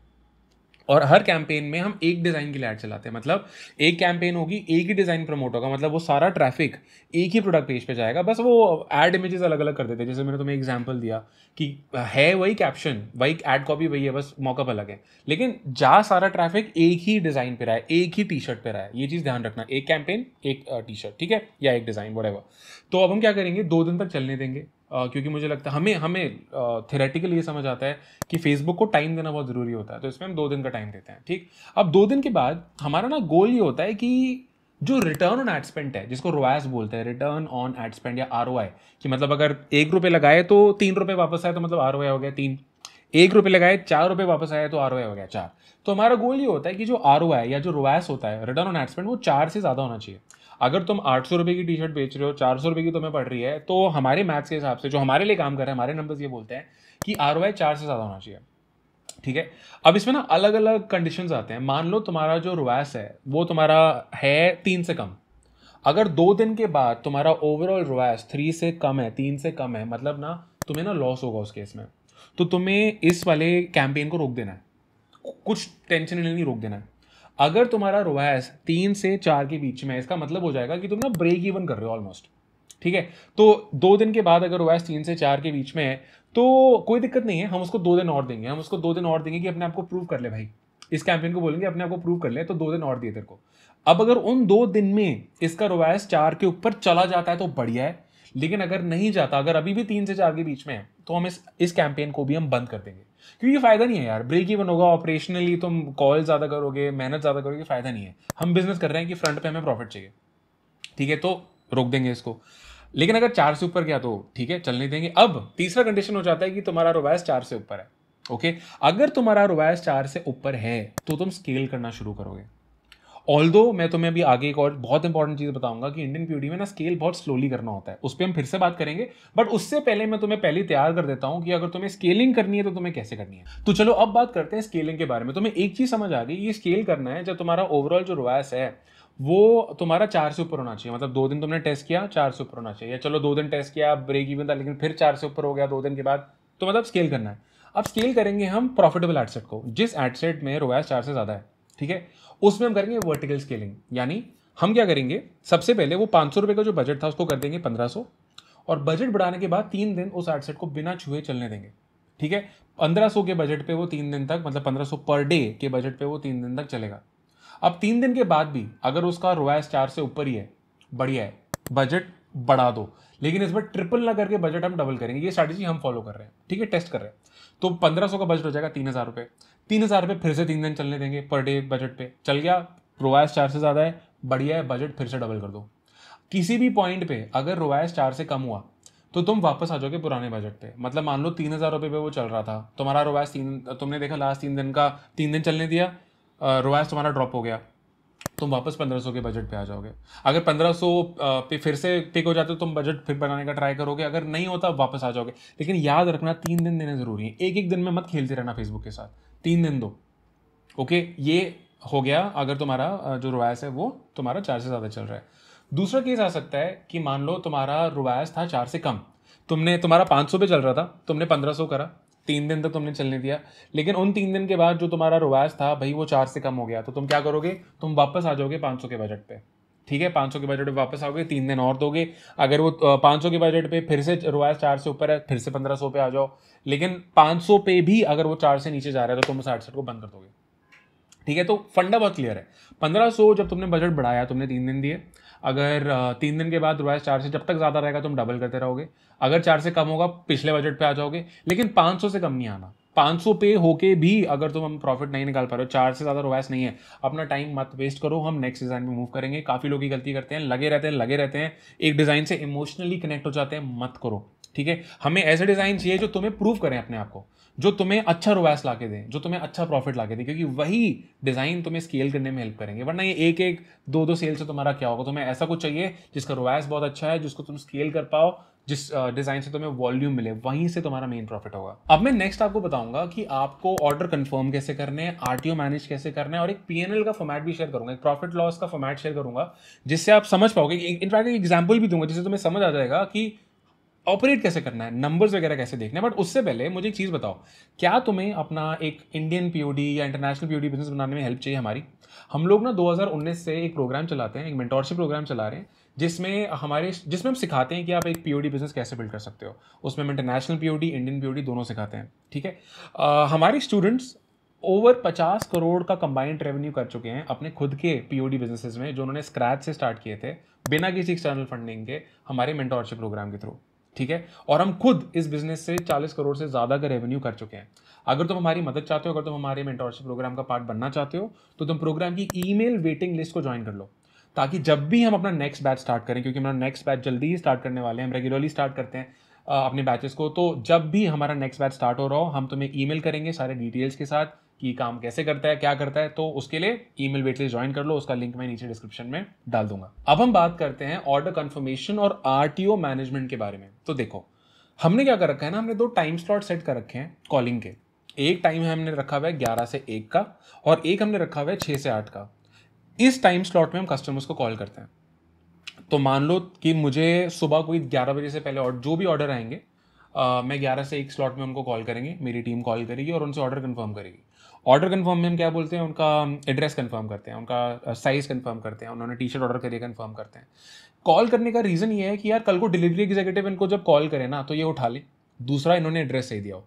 और हर कैंपेन में हम एक डिज़ाइन के ऐड चलाते हैं। मतलब एक कैंपेन होगी, एक ही डिज़ाइन प्रमोट होगा मतलब वो सारा ट्रैफ़िक एक ही प्रोडक्ट पेज पे जाएगा। बस वो एड इमेजेस अलग अलग कर देते हैं। जैसे मैंने तुम्हें एग्जांपल दिया कि है वही कैप्शन वही एड कॉपी वही है, बस मौका पर अलग है। लेकिन जा सारा ट्रैफ़िक एक ही डिज़ाइन पर रहा है, एक ही टी शर्ट पर रहा है। ये चीज़ ध्यान रखना, एक कैंपेन एक टी शर्ट ठीक है? या एक डिज़ाइन वट तो अब हम क्या करेंगे? दो दिन तक चलने देंगे। क्योंकि मुझे लगता है, हमें हमें थेरेटिकल ये समझ आता है कि फेसबुक को टाइम देना बहुत ज़रूरी होता है तो इसमें हम दो दिन का टाइम देते हैं, ठीक? अब दो दिन के बाद हमारा ना गोल ये होता है कि जो रिटर्न ऑन एड स्पेंड है, जिसको रोएस बोलते हैं रिटर्न ऑन एड स्पेंड या आरओआई कि मतलब अगर एक रुपये लगाए तो तीन रुपये वापस आए तो मतलब आरओआई हो गया तीन, एक रुपये लगाए, चार रुपये वापस आए तो आरओआई हो गया चार। तो हमारा गोल ये होता है कि जो आरओआई या जो रोएस होता है रिटर्न ऑन एड स्पेंड वो चार से ज़्यादा होना चाहिए। अगर तुम आठ सौ रुपये की टी शर्ट बेच रहे हो, चार सौ रुपये की तुम्हें पड़ रही है तो हमारे मैथ्स के हिसाब से, जो हमारे लिए काम कर रहे हैं, हमारे नंबर्स ये बोलते हैं कि आर ओ आई चार से ज़्यादा होना चाहिए। ठीक है? अब इसमें ना अलग अलग कंडीशन आते हैं। मान लो तुम्हारा जो रुवैस है, वो तुम्हारा है तीन से कम। अगर दो दिन के बाद तुम्हारा ओवरऑल रुवैस थ्री से कम है, तीन से कम है मतलब ना तुम्हें ना लॉस होगा उस केस में। तो तुम्हें इस वाले कैंपेन को रोक देना है। कुछ टेंशन नहीं रोक देना है। अगर तुम्हारा रोवैस तीन से चार के बीच में इसका मतलब हो जाएगा कि तुम ना ब्रेक इवन कर रहे हो ऑलमोस्ट ठीक है? तो दो दिन के बाद अगर रोवैस तीन से चार के बीच में है तो कोई दिक्कत नहीं है, हम उसको दो दिन और देंगे, हम उसको दो दिन और देंगे कि अपने आप को प्रूव कर ले भाई। इस कैंपेन को बोलेंगे, अपने आप को प्रूव कर ले तो दो दिन और दिए तेरे को। अब अगर उन दो दिन में इसका रोवैस चार के ऊपर चला जाता है तो बढ़िया है। लेकिन अगर नहीं जाता, अगर अभी भी तीन से चार के बीच में है तो हम इस इस कैंपेन को भी हम बंद कर देंगे। क्योंकि फ़ायदा नहीं है यार। ब्रेक इवन होगा ऑपरेशनली तुम कॉल ज़्यादा करोगे, मेहनत ज़्यादा करोगे फ़ायदा नहीं है। हम बिज़नेस कर रहे हैं कि फ्रंट पे हमें प्रॉफिट चाहिए। ठीक है तो रोक देंगे इसको। लेकिन अगर चार से ऊपर गया तो ठीक है, चलने देंगे। अब तीसरा कंडीशन हो जाता है कि तुम्हारा रोबायस चार से ऊपर है। ओके अगर तुम्हारा रोबायस चार से ऊपर है तो तुम स्केल करना शुरू करोगे। ऑल दो मैं तुम्हें अभी आगे एक और बहुत इंपॉर्टेंट चीज़ बताऊँगा कि इंडियन पीडी में ना स्केल बहुत स्लोली करना होता है। उस पर हम फिर से बात करेंगे। बट उससे पहले मैं तुम्हें पहले तैयार कर देता हूँ कि अगर तुम्हें स्केलिंग करनी है तो तुम्हें कैसे करनी है? तो चलो, अब बात करते हैं स्केलिंग के बारे में। तुम्हें एक चीज़ समझ आ गई, ये स्केल करना है, जब तुम्हारा ओवरऑल जो रोवैस है, वो तुम्हारा चार से ऊपर होना चाहिए। मतलब दो दिन तुमने टेस्ट किया, चार से ऊपर होना चाहिए। चलो, दो दिन टेस्ट किया ब्रेक इवन था, लेकिन फिर चार से ऊपर हो गया, दो दिन के बाद। तो मतलब स्केल करना है। अब स्केल करेंगे हम प्रॉफिटेबल एडसेट को, जिस एडसेट में रोवैस चार से ज़्यादा है। ठीक है? उसमें हम करेंगे वर्टिकल स्केलिंग यानी हम क्या करेंगे? सबसे पहले वो पाँच सौ का जो बजट था उसको कर देंगे पंद्रह और बजट बढ़ाने के बाद तीन दिन उस एडसेट को बिना छुए चलने देंगे. ठीक है? पंद्रह के बजट पे वो तीन दिन तक मतलब पंद्रह पर डे के बजट पे वो तीन दिन तक चलेगा. अब तीन दिन के बाद भी अगर उसका रोयास चार से ऊपर ही है, बढ़िया है बजट बढ़ा दो. लेकिन इस बार ट्रिपल ना करके बजट हम डबल करेंगे. ये स्ट्रैटेजी हम फॉलो कर रहे हैं. ठीक है? टेस्ट कर रहे हैं. तो पंद्रह सौ का बजट हो जाएगा तीन हज़ार रुपये तीन हज़ार रुपये फिर से तीन दिन चलने देंगे पर डे बजट पे। चल गया रोयास चार से ज़्यादा है, बढ़िया है बजट फिर से डबल कर दो। किसी भी पॉइंट पे अगर रोयास चार से कम हुआ तो तुम वापस आ जाओगे पुराने बजट पे। मतलब मान लो तीन हज़ार रुपये पे वो चल रहा था, तुम्हारा रोवास तीन, तुमने देखा लास्ट तीन दिन का, तीन दिन चलने दिया रोवास तुम्हारा ड्रॉप हो गया। तुम वापस पंद्रह सौ के बजट पे आ जाओगे। अगर पंद्रह सौ पे फिर से टिक हो जाते तो तुम बजट फिर बनाने का ट्राई करोगे। अगर नहीं होता, वापस आ जाओगे। लेकिन याद रखना, तीन दिन देने ज़रूरी है। एक एक दिन में मत खेलते रहना फेसबुक के साथ। तीन दिन दो। ओके? ये हो गया, अगर तुम्हारा जो रुवायस है वो तुम्हारा चार से ज़्यादा चल रहा है। दूसरा केस आ सकता है कि मान लो तुम्हारा रुवायस था चार से कम। तुमने, तुम्हारा पाँच सौ पे चल रहा था, तुमने पंद्रह सौ करा, तीन दिन तक तुमने चलने दिया। लेकिन उन तीन दिन के बाद जो तुम्हारा रुवाज था, भाई वो चार से कम हो गया तो तुम क्या करोगे? तुम वापस आ जाओगे पाँच सौ के बजट पे। ठीक है, पाँच सौ के बजट पे वापस आओगे, तीन दिन और दोगे। अगर वो पाँच सौ के बजट पे फिर से रुवाज चार से ऊपर है, फिर से पंद्रह सौ पे आ जाओ। लेकिन पाँच सौ पे भी अगर वो चार से नीचे जा रहा है तो तुम उस एडसेट को बंद कर दोगे। ठीक है तो फंडा बहुत क्लियर है। पंद्रह सौ जब तुमने बजट बढ़ाया, तुमने तीन दिन दिए। अगर तीन दिन के बाद रुपये चार से जब तक ज़्यादा रहेगा, तुम डबल करते रहोगे। अगर चार से कम होगा, पिछले बजट पे आ जाओगे। लेकिन पाँच सौ से कम नहीं आना। पाँच सौ पे होके भी अगर तुम हम प्रॉफिट नहीं निकाल पा रहे हो, चार से ज़्यादा रुपये नहीं है, अपना टाइम मत वेस्ट करो, हम नेक्स्ट डिज़ाइन में मूव करेंगे। काफ़ी लोग ही गलती करते हैं, लगे रहते हैं, लगे रहते हैं। एक डिज़ाइन से इमोशनली कनेक्ट हो जाते हैं, मत करो, ठीक है? हमें ऐसे डिज़ाइन चाहिए जो तुम्हें प्रूव करें अपने आप को, जो तुम्हें अच्छा रोवैस ला के दें, जो तुम्हें अच्छा प्रॉफिट ला के दें, क्योंकि वही डिज़ाइन तुम्हें स्केल करने में हेल्प करेंगे। वरना ये एक एक दो दो सेल से तुम्हारा क्या होगा? तुम्हें ऐसा कुछ चाहिए जिसका रोवैस बहुत अच्छा है, जिसको तुम स्केल कर पाओ जिस डिज़ाइन से तुम्हें वॉल्यूम मिले, वहीं से तुम्हारा मेन प्रॉफिट होगा। अब मैं नेक्स्ट आपको बताऊँगा कि आपको ऑर्डर कंफर्म कैसे करने हैं आरटीओ मैनेज कैसे करना है, और एक पीएनएल का फॉर्मेट भी शेयर करूँगा, एक प्रॉफिट लॉस का फॉर्मेट शेयर करूँगा, जिससे आप समझ पाओगे इनफैक्ट एक एग्ज़ाम्पल भी दूँगा, जिससे तुम्हें समझ आ जाएगा कि ऑपरेट कैसे करना है नंबर्स वगैरह कैसे देखना है। बट उससे पहले मुझे एक चीज़ बताओ, क्या तुम्हें अपना एक इंडियन पीओडी या इंटरनेशनल पीओडी बिज़नेस बनाने में हेल्प चाहिए हमारी? हम लोग ना 2019 से एक प्रोग्राम चलाते हैं, एक मेंटोरशिप प्रोग्राम चला रहे हैं जिसमें हमारे, जिसमें हम सिखाते हैं कि आप एक पीओडी बिज़नेस कैसे बिल्ड कर सकते हो। उसमें हम इंटरनेशनल पीओडी इंडियन पीओडी दोनों सिखाते हैं, ठीक है? हमारे स्टूडेंट्स ओवर पचास करोड़ का कंबाइंड रेवेन्यू कर चुके हैं अपने खुद के पीओडी बिजनेसेस में, जो उन्होंने स्क्रैच से स्टार्ट किए थे, बिना किसी एक्सटर्नल फंडिंग के हमारे मेंटोरशिप प्रोग्राम के थ्रू ठीक है? और हम खुद इस बिज़नेस से 40 करोड़ से ज़्यादा का रेवेन्यू कर चुके हैं। अगर तुम हमारी मदद चाहते हो, अगर तुम हमारे मेंटोरशिप प्रोग्राम का पार्ट बनना चाहते हो तो तुम प्रोग्राम की ईमेल वेटिंग लिस्ट को ज्वाइन कर लो। ताकि जब भी हम अपना नेक्स्ट बैच स्टार्ट करें, क्योंकि हमारा नेक्स्ट बैच जल्दी ही स्टार्ट करने वाले हैं, हम रेगुलरली स्टार्ट करते हैं अपने बैचेस को तो जब भी हमारा नेक्स्ट बैच स्टार्ट हो रहा हो, हम तुम्हें ईमेल करेंगे सारे डिटेल्स के साथ कि काम कैसे करता है, क्या करता है तो उसके लिए ईमेल वेटलिस्ट ज्वाइन कर लो, उसका लिंक मैं नीचे डिस्क्रिप्शन में डाल दूँगा। अब हम बात करते हैं ऑर्डर कन्फर्मेशन और आरटीओ मैनेजमेंट के बारे में। तो देखो, हमने क्या कर रखा है ना, हमने दो टाइम स्लॉट सेट कर रखे हैं कॉलिंग के। एक टाइम हमने रखा हुआ है ग्यारह से एक का और एक हमने रखा हुआ है छः से आठ का। इस टाइम स्लॉट में हम कस्टमर्स को कॉल करते हैं। तो मान लो कि मुझे सुबह कोई ग्यारह बजे से पहले जो भी ऑर्डर आएँगे आ, मैं ग्यारह से एक स्लॉट में उनको कॉल करेंगे मेरी टीम कॉल करेगी और उनसे ऑर्डर कन्फर्म करेगी। ऑर्डर कन्फर्म में हम क्या बोलते हैं? उनका एड्रेस कन्फर्म करते हैं उनका साइज़ कन्फर्म करते हैं उन्होंने टी शर्ट ऑर्डर करिए कन्फर्म करते हैं। कॉल करने का रीज़न ये है कि यार कल को डिलीवरी एग्जीक्यूटिव इनको जब कॉल करे ना तो ये उठा ले। दूसरा इन्होंने एड्रेस सही दिया हो।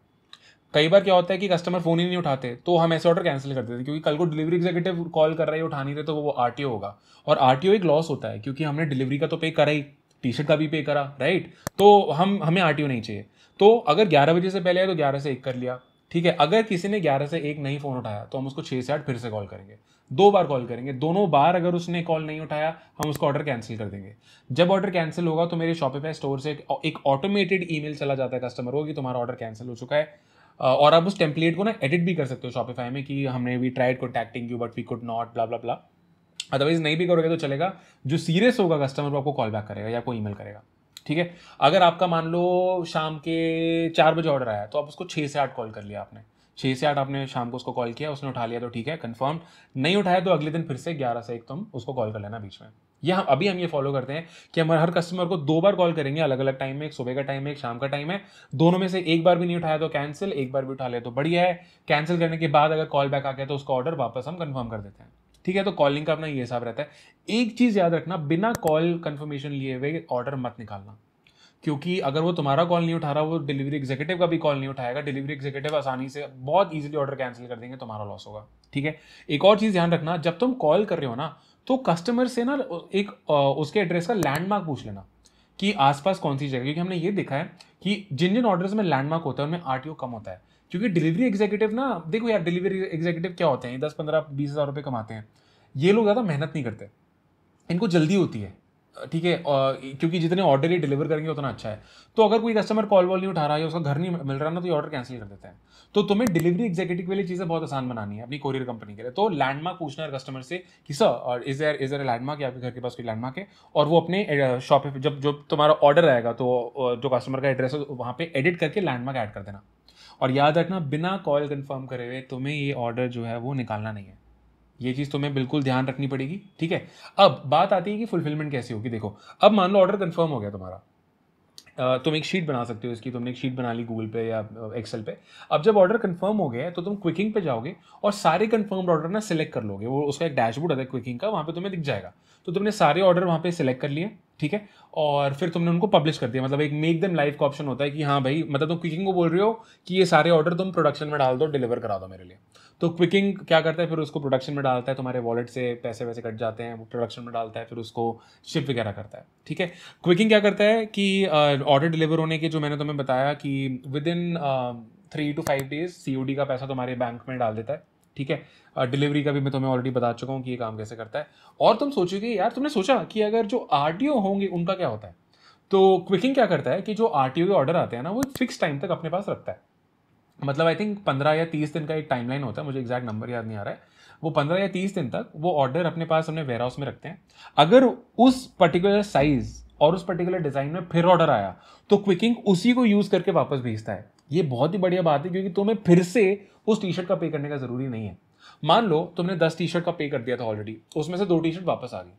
कई बार क्या होता है कि कस्टमर फ़ोन ही नहीं उठाते तो हम ऐसे ऑर्डर कैंसिल कर देते क्योंकि कल को डिलीवरी एग्जीक्यूटिव कॉल कर रहा है, उठा नहीं रहे तो वो आरटीओ होगा। और आरटीओ एक लॉस होता है, क्योंकि हमने डिलीवरी का तो पे करा ही टी शर्ट का भी पे करा राइट तो हम, हमें आरटीओ नहीं चाहिए। तो अगर ग्यारह बजे से पहले आए तो ग्यारह से एक कर लिया, ठीक है? अगर किसी ने ग्यारह से एक नहीं फ़ोन उठाया तो हम उसको छः से आठ फिर से कॉल करेंगे। दो बार कॉल करेंगे। दोनों बार अगर उसने कॉल नहीं उठाया, हम उसका ऑर्डर कैंसिल कर देंगे। जब ऑर्डर कैंसिल होगा तो मेरे शॉपिफाई स्टोर से एक ऑटोमेटेड ईमेल चला जाता है कस्टमर को कि तुम्हारा ऑर्डर कैंसिल हो चुका है। और आप उस टेम्पलेट को ना एडिट भी कर सकते हो शॉपिफाई में कि हमने we tried contacting you but we could not blah blah blah otherwise नहीं भी करोगे तो चलेगा। जो सीरियस होगा कस्टमर वो आपको कॉल बैक करेगा या कोई ईमेल करेगा। ठीक है? अगर आपका मान लो शाम के चार बजे ऑर्डर आया तो आप उसको छः से आठ कॉल कर लिया आपने। छः से आठ आपने शाम को उसको कॉल किया, उसने उठा लिया तो ठीक है कन्फर्म नहीं उठाया तो अगले दिन फिर से ग्यारह से एक तुम उसको कॉल कर लेना बीच में। या हम अभी हम ये फॉलो करते हैं कि हम हर कस्टमर को दो बार कॉल करेंगे अलग अलग टाइम में, एक सुबह का टाइम है, एक शाम का टाइम है। दोनों में से एक बार भी नहीं उठाया तो कैंसिल एक बार भी उठा लिया तो बढ़िया है। कैंसिल करने के बाद अगर कॉल बैक आ गया तो उसका ऑर्डर वापस हम कन्फर्म कर देते हैं। ठीक है तो कॉलिंग का अपना ये हिसाब रहता है। एक चीज़ याद रखना, बिना कॉल कन्फर्मेशन लिए हुए ऑर्डर मत निकालना। क्योंकि अगर वो तुम्हारा कॉल नहीं उठा रहा, वो डिलीवरी एग्जीक्यूटिव का भी कॉल नहीं उठाएगा। डिलीवरी एग्जीक्यूटिव आसानी से बहुत ईजिली ऑर्डर कैंसिल कर देंगे, तुम्हारा लॉस होगा। ठीक है, एक और चीज़ ध्यान रखना, जब तुम कॉल कर रहे हो ना तो कस्टमर से ना, एक उसके एड्रेस का लैंडमार्क पूछ लेना कि आसपास कौन सी जगह क्योंकि हमने ये देखा है कि जिन जिन ऑर्डर्स में लैंडमार्क होता है, उनमें आर कम होता है। क्योंकि डिलीवरी एग्जीक्यूटिव ना, देखो यार डिलीवरी एग्जीक्यूटिव क्या होते हैं? दस, पंद्रह, बीस हज़ार रुपये कमाते हैं। ये लोग ज़्यादा मेहनत नहीं करते। इनको जल्दी होती है। ठीक है क्योंकि जितने ऑर्डर ही डिलीवर करेंगे, उतना अच्छा है। तो अगर कोई कस्टमर कॉल वॉल नहीं उठा रहा है उसका घर नहीं मिल रहा ना तो ये ऑर्डर कैंसिल कर देते हैं। तो तुम्हें डिलीवरी एग्जीक्यूटिव के लिए चीज़ें बहुत आसान बनानी है, अपनी कोरियर कंपनी के लिए। तो लैंडमार्क पूछना है कस्टमर से कि, सर, और इज़ एयर इज़ एयर लैंडमार्क या आपके घर के पास कोई लैंडमार्क है? और वो अपने शॉप जब जो तुम्हारा ऑर्डर आएगा तो जो कस्टमर का एड्रेस है, वहाँ पे एडिट करके लैंडमार्क ऐड कर देना। और याद रखना, बिना कॉल कन्फर्म करे हुए तुम्हें ये ऑर्डर जो है, वो निकालना नहीं है। ये चीज़ तुम्हें बिल्कुल ध्यान रखनी पड़ेगी, ठीक है? अब बात आती है कि फुलफिलमेंट कैसे होगी, देखो, अब मान लो ऑर्डर कंफर्म हो गया तुम्हारा। तुम एक शीट बना सकते हो इसकी, तुमने एक शीट बना ली गूगल पे या एक्सेल पे। अब जब ऑर्डर कंफर्म हो गया है तो तुम क्विकिंग पे जाओगे और सारे कंफर्म्ड ऑर्डर ना सिलेक्ट कर लोगे। वो उसका एक डैशबोर्ड है क्विकिंग का, वहाँ पे तुम्हें दिख जाएगा। तो तुमने सारे ऑर्डर वहाँ पे सिलेक्ट कर लिए, ठीक है? और फिर तुमने उनको पब्लिश कर दिया। मतलब एक मेक देम लाइव का ऑप्शन होता है कि हाँ भाई मतलब तुम क्विकिंग को बोल रहे हो कि ये सारे ऑर्डर तुम प्रोडक्शन में डाल दो डिलीवर करा दो मेरे लिए। तो क्विकिंग क्या करता है? फिर उसको प्रोडक्शन में डालता है, तुम्हारे वॉलेट से पैसे वैसे कट जाते हैं, वो प्रोडक्शन में डालता है, फिर उसको शिप वगैरह करता है, ठीक है? क्विकिंग क्या करता है कि ऑर्डर डिलीवर होने के जो मैंने तुम्हें बताया कि within three to five days COD का पैसा तुम्हारे बैंक में डाल देता है। ठीक है? डिलीवरी का भी मैं तुम्हें ऑलरेडी बता चुका हूँ कि ये काम कैसे करता है। और तुम सोचोगे, यार, तुमने सोचा कि अगर जो आर होंगे, उनका क्या होता है? तो क्विकिंग क्या करता है कि जो आर के ऑर्डर आते हैं ना, वो फिक्स टाइम तक अपने पास रखता है। मतलब आई थिंक पंद्रह या तीस दिन का एक टाइमलाइन होता है, मुझे एग्जैक्ट नंबर याद नहीं आ रहा है। वो पंद्रह या तीस दिन तक वो ऑर्डर अपने पास अपने वेयर हाउस में रखते हैं। अगर उस पर्टिकुलर साइज़ और उस पर्टिकुलर डिज़ाइन में फिर ऑर्डर आया तो क्विकिंग उसी को यूज़ करके वापस भेजता है। ये बहुत ही बढ़िया बात है, क्योंकि तुम्हें फिर से उस टी शर्ट का पे करने का ज़रूरी नहीं है। मान लो तुमने दस टी शर्ट का पे कर दिया था ऑलरेडी उसमें से दो टी शर्ट वापस आ गई।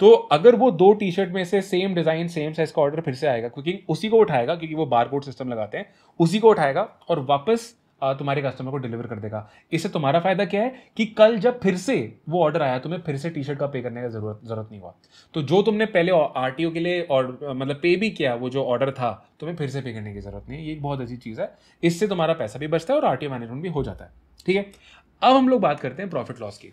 तो अगर वो दो टी शर्ट में से सेम डिज़ाइन सेम साइज़ का ऑर्डर फिर से आएगा, क्योंकि उसी को उठाएगा, क्योंकि वो बार कोड सिस्टम लगाते हैं, उसी को उठाएगा और वापस तुम्हारे कस्टमर को डिलीवर कर देगा। इससे तुम्हारा फ़ायदा क्या है कि कल जब फिर से वो ऑर्डर आया तुम्हें फिर से टी शर्ट का पे करने का ज़रूरत ज़रूरत नहीं हुआ। तो जो तुमने पहले आरटीओ के लिए और मतलब पे भी किया वो जो ऑर्डर था तुम्हें फिर से पे करने की ज़रूरत नहीं है। ये एक बहुत अच्छी चीज़ है। इससे तुम्हारा पैसा भी बचता है और आरटीओ मैनेजमेंट भी हो जाता है। ठीक है? अब हम लोग बात करते हैं प्रॉफिट लॉस की।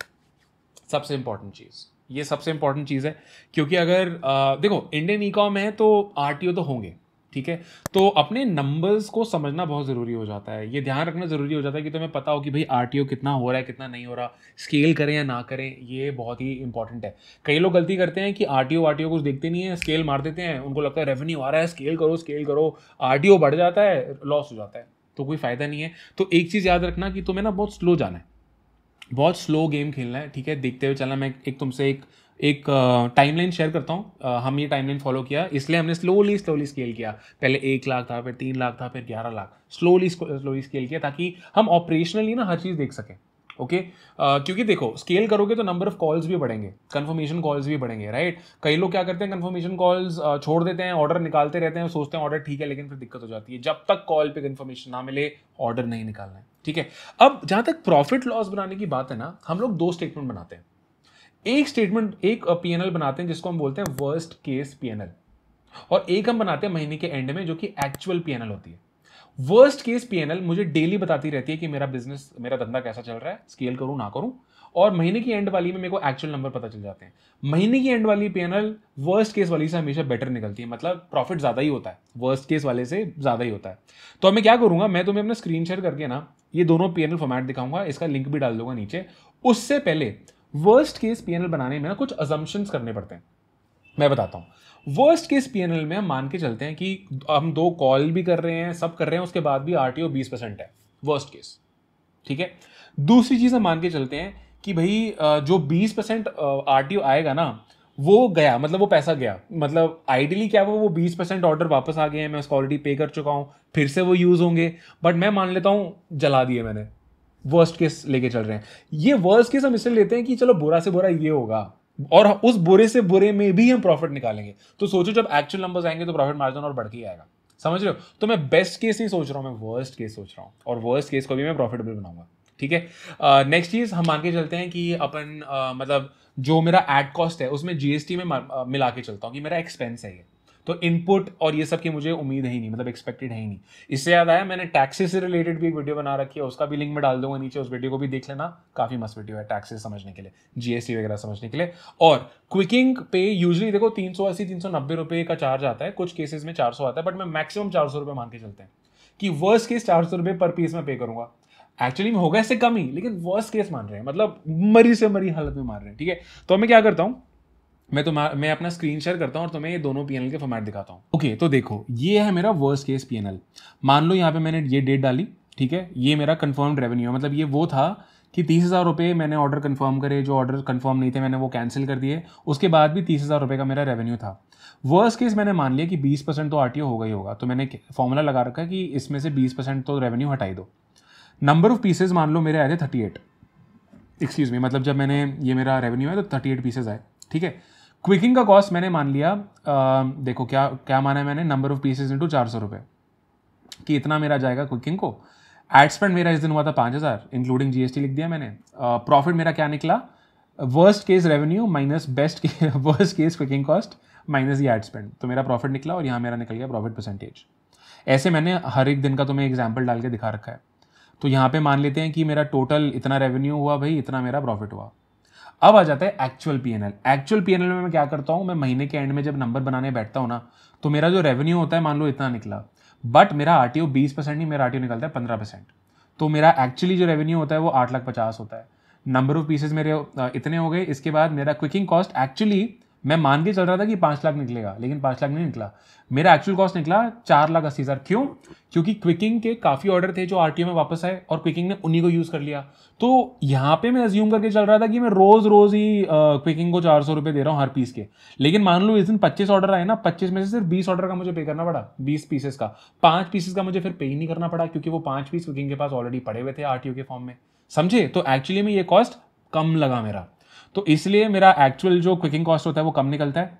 सबसे इंपॉर्टेंट चीज़। ये सबसे इंपॉर्टेंट चीज़ है क्योंकि अगर आ, देखो इंडियन ई कॉम है तो आरटीओ तो होंगे। ठीक है? तो अपने नंबर्स को समझना बहुत ज़रूरी हो जाता है। ये ध्यान रखना ज़रूरी हो जाता है कि तुम्हें पता हो कि भाई आरटीओ कितना हो रहा है, कितना नहीं हो रहा। स्केल करें या ना करें, ये बहुत ही इंपॉर्टेंट है। कई लोग गलती करते हैं कि आर टी ओ कुछ देखते नहीं है स्केल मार देते हैं। उनको लगता है रेवेन्यू आ रहा है स्केल करो स्केल करो। आरटीओ बढ़ जाता है लॉस हो जाता है। तो कोई फ़ायदा नहीं है। तो एक चीज़ याद रखना कि तुम्हें ना बहुत स्लो जाना है। बहुत स्लो गेम खेलना है, ठीक है? देखते हुए चलना। मैं एक तुमसे एक एक टाइमलाइन शेयर करता हूँ। हम ये टाइमलाइन फॉलो किया इसलिए हमने स्लोली स्लोली स्केल किया। पहले एक लाख था फिर तीन लाख था फिर ग्यारह लाख। स्लोली स्लोली स्केल किया ताकि हम ऑपरेशनली ना हर चीज़ देख सकें ओके okay? uh, क्योंकि देखो स्केल करोगे तो नंबर ऑफ़ कॉल्स भी बढ़ेंगे कंफर्मेशन कॉल्स भी बढ़ेंगे राइट कई लोग क्या करते हैं कंफर्मेशन कॉल्स छोड़ देते हैं ऑर्डर निकालते रहते हैं सोचते हैं ऑर्डर ठीक है लेकिन फिर दिक्कत हो जाती है। जब तक कॉल पे कंफर्मेशन ना मिले ऑर्डर नहीं निकालना है ठीक है? अब जहाँ तक प्रॉफिट लॉस बनाने की बात है ना हम लोग दो स्टेटमेंट बनाते हैं। एक स्टेटमेंट एक पीएनएल बनाते हैं जिसको हम बोलते हैं वर्स्ट केस पीएनएल और एक हम बनाते हैं महीने के एंड में जो कि एक्चुअल पीएनएल होती है। वर्स्ट केस पीएनएल मुझे डेली बताती रहती है कि मेरा बिज़नेस मेरा धंधा कैसा चल रहा है स्केल करूँ, ना करूँ। और महीने की एंड वाली में मेरे को एक्चुअल नंबर पता चल जाते हैं। महीने की एंड वाली पीएनएल वर्स्ट केस वाली से हमेशा बेटर निकलती है। मतलब प्रॉफिट ज़्यादा ही होता है। वर्स्ट केस वाले से ज़्यादा ही होता है। तो मैं क्या करूँगा, मैं तुम्हें अपना स्क्रीन शेयर करके ना, ये दोनों पीएनएल फॉर्मेट दिखाऊँगा, इसका लिंक भी डाल दूँगा नीचे। उससे पहले वर्स्ट केस पीएनएल बनाने में ना कुछ अजम्पन्स करने पड़ते हैं। मैं बताता हूँ। वर्स्ट केस पीएनएल में हम मान के चलते हैं कि हम दो कॉल भी कर रहे हैं, सब कर रहे हैं, उसके बाद भी आरटीओ बीस परसेंट है। वर्स्ट केस ठीक है? दूसरी चीज़ हम मान के चलते हैं कि भाई जो बीस परसेंट आरटीओ आएगा ना, वो गया मतलब वो पैसा गया। मतलब आइडियली क्या वो वो बीस परसेंट ऑर्डर वापस आ गए हैं, मैं उसको ऑलरेडी पे कर चुका हूँ, फिर से वो यूज़ होंगे। बट मैं मान लेता हूँ, जला दिए मैंने। वर्स्ट केस लेके चल रहे हैं। ये वर्स्ट केस हम इसलिए लेते हैं कि चलो बुरा से बुरा ये होगा। और उस बुरे से बुरे में भी हम प्रॉफिट निकालेंगे। तो सोचो जब एक्चुअल नंबर्स आएँगे तो प्रॉफिट मार्जिन और बढ़ के आएगा। समझ रहे हो? तो मैं बेस्ट केस नहीं सोच रहा हूँ मैं वर्स्ट केस सोच रहा हूँ। और वर्स्ट केस को भी मैं प्रॉफिटेबल बनाऊँगा। ठीक है? नेक्स्ट चीज़ हम मान के चलते हैं कि अपन uh, मतलब जो मेरा एड कॉस्ट है उसमें जीएसटी में मिला के चलता हूँ कि मेरा एक्सपेंस है ये। तो इनपुट और ये सब की मुझे उम्मीद है ही नहीं मतलब एक्सपेक्टेड है ही नहीं। इससे याद आया, मैंने टैक्सेस से रिलेटेड भी एक वीडियो बना रखी है, उसका भी लिंक में डाल दूँगा नीचे, उस वीडियो को भी देख लेना। काफ़ी मस्त वीडियो है टैक्सेस समझने के लिए जीएसटी वगैरह समझने के लिए। और क्विकिंग पे यूजली देखो तीन सौ अस्सी, तीन सौ नब्बे रुपये का चार्ज आता है, कुछ केसेस में चार सौ आता है बट मैं मैक्सिमम चार सौ रुपये मान के चलते हैं कि वर्स्ट केस चार सौ रुपये पर पीस में पे करूँगा। एक्चुअली में होगा इससे कम ही, लेकिन वर्स्ट केस मान रहे हैं मतलब मरी से मरी हालत में मार रहे हैं, ठीक है? तो मैं क्या करता हूँ मैं तो मैं अपना स्क्रीन शेयर करता हूँ और तुम्हें ये दोनों पीएनएल के फॉर्मेट दिखाता हूँ। ओके तो देखो, ये है मेरा वर्स्ट केस पीएनएल मान लो यहाँ पे मैंने ये डेट डाली, ठीक है? ये मेरा कंफर्म्ड रेवेन्यू है। मतलब ये वो था कि तीस हज़ार रुपये मैंने ऑर्डर कंफर्म करे, जो ऑर्डर कंफर्म नहीं थे, मैंने वो कैंसिल कर दिए। उसके बाद भी तीस हज़ार रुपये का मेरा रेवेन्यू था। वर्स्ट केस मैंने मान लिया कि बीस परसेंट तो आर टी होगा ही होगा। तो मैंने फॉर्मूला लगा रखा कि इसमें से बीस परसेंट तो रेवेन्यू हटाई दो। नंबर ऑफ़ पीसेज मान लो मेरे आए थे थर्टी एट एक्सक्यूज़ मी मतलब जब मैंने ये मेरा रेवेन्यू है तो थर्टी एट पीसेज आए, ठीक है? क्विकिंग का कॉस्ट मैंने मान लिया आ, देखो क्या क्या माना है मैंने? नंबर ऑफ़ पीसेज इंटू चार सौ रुपये कि इतना मेरा जाएगा क्विकिंग को। एड स्पेंड मेरा इस दिन हुआ था पाँच हज़ार इंक्लूडिंग जीएसटी लिख दिया मैंने। प्रॉफिट मेरा क्या निकला? Worst case revenue minus best worst case क्विकिंग cost minus ये एड स्पेंड तो मेरा प्रॉफिट निकला और यहाँ मेरा निकल गया प्रॉफिट परसेंटेज ऐसे मैंने हर एक दिन का तुम्हें एग्ज़ाम्पल डाल के दिखा रखा है। तो यहाँ पे मान लेते हैं कि मेरा टोटल इतना रेवेन्यू हुआ भाई इतना मेरा प्रॉफिट हुआ। अब आ जाता है एक्चुअल पीएनएल एक्चुअल पीएनएल में मैं क्या करता हूँ, मैं महीने के एंड में जब नंबर बनाने बैठता हूँ ना तो मेरा जो रेवेन्यू होता है, मान लो इतना निकला बट मेरा आर टी बीस परसेंट नहीं, मेरा आर निकलता है पंद्रह परसेंट। तो मेरा एक्चुअली जो रेवेन्यू होता है वो आठ लाख पचास होता है। नंबर ऑफ़ पीसेज मेरे इतने हो गए, इसके बाद मेरा क्विकिंग कॉस्ट एक्चुअली मैं मान के चल रहा था कि पाँच लाख निकलेगा, लेकिन पाँच लाख नहीं निकला। मेरा एक्चुअल कॉस्ट निकला चार लाख अस्सी हज़ार। क्यों? क्योंकि क्विकिंग के काफ़ी ऑर्डर थे जो आरटीओ में वापस आए और क्विकिंग ने उन्हीं को यूज़ कर लिया। तो यहाँ पे मैं अज्यूम करके चल रहा था कि मैं रोज़ रोज़ ही क्विकिंग को चार सौ रुपये दे रहा हूँ हर पीस के। लेकिन मान लो इस दिन पच्चीस ऑर्डर आए ना, पच्चीस में से सिर्फ़ बीस ऑर्डर का मुझे पे करना पड़ा, बीस पीसेस का। पाँच पीसेस का मुझे फिर पे ही नहीं करना पड़ा, क्योंकि वो पाँच पीस क्विकिंग के पास ऑलरेडी पड़े हुए थे आरटीओ के फॉर्म में। समझे? तो एक्चुअली में ये कॉस्ट कम लगा मेरा। तो इसलिए मेरा एक्चुअल जो क्विकिंग कॉस्ट होता है वो कम निकलता है।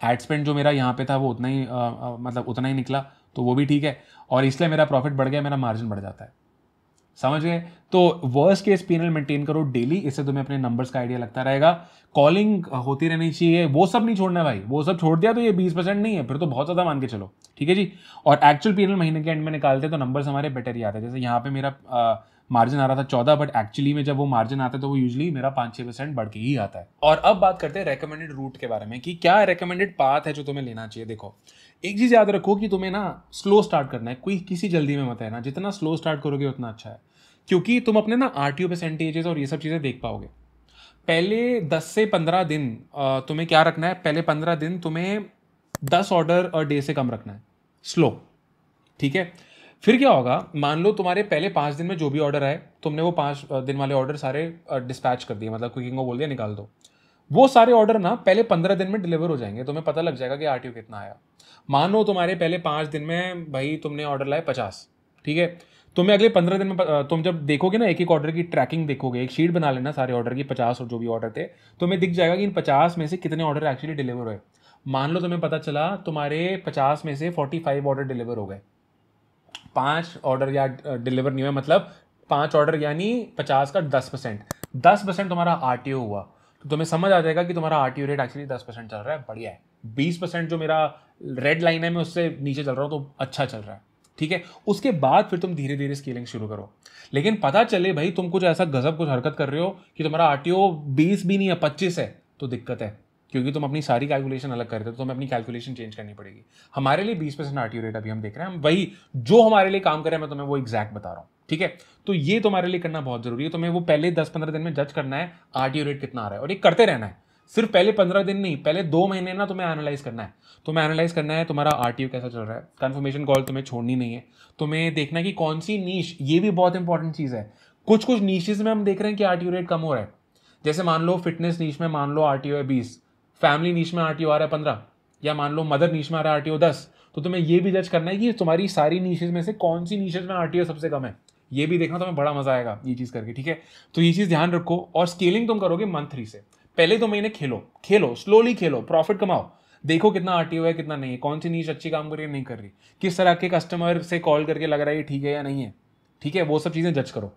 एड स्पेंड जो मेरा यहाँ पे था वो उतना ही आ, आ, मतलब उतना ही निकला तो वो भी ठीक है। और इसलिए मेरा प्रॉफिट बढ़ गया मेरा मार्जिन बढ़ जाता है। समझ गए? तो वर्स्ट केस पीनल मेंटेन करो डेली इससे तुम्हें अपने नंबर्स का आइडिया लगता रहेगा। कॉलिंग होती रहनी चाहिए वो सब नहीं छोड़ना भाई। वो सब छोड़ दिया तो ये बीस परसेंट नहीं है फिर तो बहुत ज़्यादा मान के चलो। ठीक है जी? और एक्चुअल पीनल महीने के एंड में निकालते तो नंबर्स हमारे बेटर ही आते हैं। जैसे यहाँ पे मेरा मार्जिन आ रहा था चौदह बट एक्चुअली में जब वो मार्जिन आता है तो वो यूजली मेरा पाँच छः परसेंट बढ़ के ही आता है। और अब बात करते हैं रेकमेंडेड रूट के बारे में कि क्या रेकमेंडेड पाथ है जो तुम्हें लेना चाहिए। देखो, एक चीज़ याद रखो कि तुम्हें ना स्लो स्टार्ट करना है। कोई किसी जल्दी में मत है ना जितना स्लो स्टार्ट करोगे, उतना अच्छा है। क्योंकि तुम अपने ना आर टी परसेंटेजेस और ये सब चीज़ें देख पाओगे। पहले दस से पंद्रह दिन तुम्हें क्या रखना है? पहले पंद्रह दिन तुम्हें दस ऑर्डर डे से कम रखना है। स्लो ठीक है? फिर क्या होगा? मान लो तुम्हारे पहले पाँच दिन में जो भी ऑर्डर आए, तुमने वो पाँच दिन वाले ऑर्डर सारे डिस्पैच कर दिए मतलब कुकिंग को बोल दिया, निकाल दो। वो सारे ऑर्डर ना पहले पंद्रह दिन में डिलीवर हो जाएँगे, तुम्हें पता लग जाएगा कि आर कितना आया। मान लो तुम्हारे पहले पाँच दिन में भाई तुमने ऑर्डर लाए पचास, ठीक है? तुम्हें अगले पंद्रह दिन में तुम जब देखोगे ना एक एक ऑर्डर की ट्रैकिंग देखोगे, एक शीट बना लेना सारे ऑर्डर की, पचास और जो भी ऑर्डर थे, तुम्हें दिख जाएगा कि इन पचास में से कितने ऑर्डर एक्चुअली डिलीवर हुए। मान लो तुम्हें पता चला, तुम्हारे पचास में से फोर्टी फाइव ऑर्डर डिलीवर हो गए। पाँच ऑर्डर या डिलीवर नहीं हुआ मतलब पाँच ऑर्डर यानी पचास का दस परसेंट दस परसेंट तुम्हारा आरटीओ हुआ। तो तुम्हें समझ आ जाएगा कि तुम्हारा आरटीओ रेट एक्चुअली दस परसेंट चल रहा है, बढ़िया है। बीस परसेंट जो मेरा रेड लाइन है, मैं उससे नीचे चल रहा हूँ तो अच्छा चल रहा है। ठीक है? उसके बाद फिर तुम धीरे धीरे स्केलिंग शुरू करो। लेकिन पता चले भाई, तुम कुछ ऐसा गजब कुछ हरकत कर रहे हो कि तुम्हारा आरटीओ बीस भी नहीं है, पच्चीस है तो दिक्कत है। क्योंकि तुम अपनी सारी कैलकुलेशन अलग कर रहे हो तो तुम्हें अपनी कैलकुलेशन चेंज करनी पड़ेगी। हमारे लिए बीस परसेंट आरटीओ रेट अभी हम देख रहे हैं। हम वही जो हमारे लिए काम कर मैं तुम्हें वो एग्जैक्ट बता रहा हूँ, ठीक है? तो ये तुम्हारे लिए करना बहुत ज़रूरी है। तुम्हें वो पहले दस पंद्रह दिन में जज करना है आरटीओ रेट कितना आ रहा है। और ये करते रहना है। सिर्फ़ पहले पंद्रह दिन नहीं, पहले दो महीने ना तुम्हें एनालाइज करना है। तुम्हें एनालाइज करना है तुम्हारा आरटीओ कैसा चल रहा है। कन्फर्मेशन कॉल तुम्हें छोड़नी नहीं है। तुम्हें देखना है कि कौन सी नीच ये भी बहुत इंपॉर्टेंट चीज़ है। कुछ कुछ नीचेज में हम देख रहे हैं कि आरटीओ रेट कम हो रहा है। जैसे मान लो फिटनेस नीच में मान लो आरटीओ है बीस। फैमिली नीच में आरटीओ आ रहा है पंद्रह, या मान लो मदर नीच में आ रहा है आरटीओ दस तो तुम्हें ये भी जज करना है कि तुम्हारी सारी नीचेज में से कौन सी नीचेज में आरटीओ सबसे कम है। ये भी देखना तुम्हें बड़ा मज़ा आएगा ये चीज़ करके, ठीक है? तो ये चीज़ ध्यान रखो और स्केलिंग तुम करोगे मंथ थ्री से। पहले दो महीने खेलो खेलो स्लोली खेलो प्रॉफिट कमाओ। देखो कितना आरटीओ है, कितना नहीं है, कौन सी नीच अच्छी काम कर रही है, नहीं कर रही। किस तरह के कस्टमर से कॉल करके लग रहा है ये ठीक है या नहीं है, ठीक है? वो सब चीज़ें जज करो।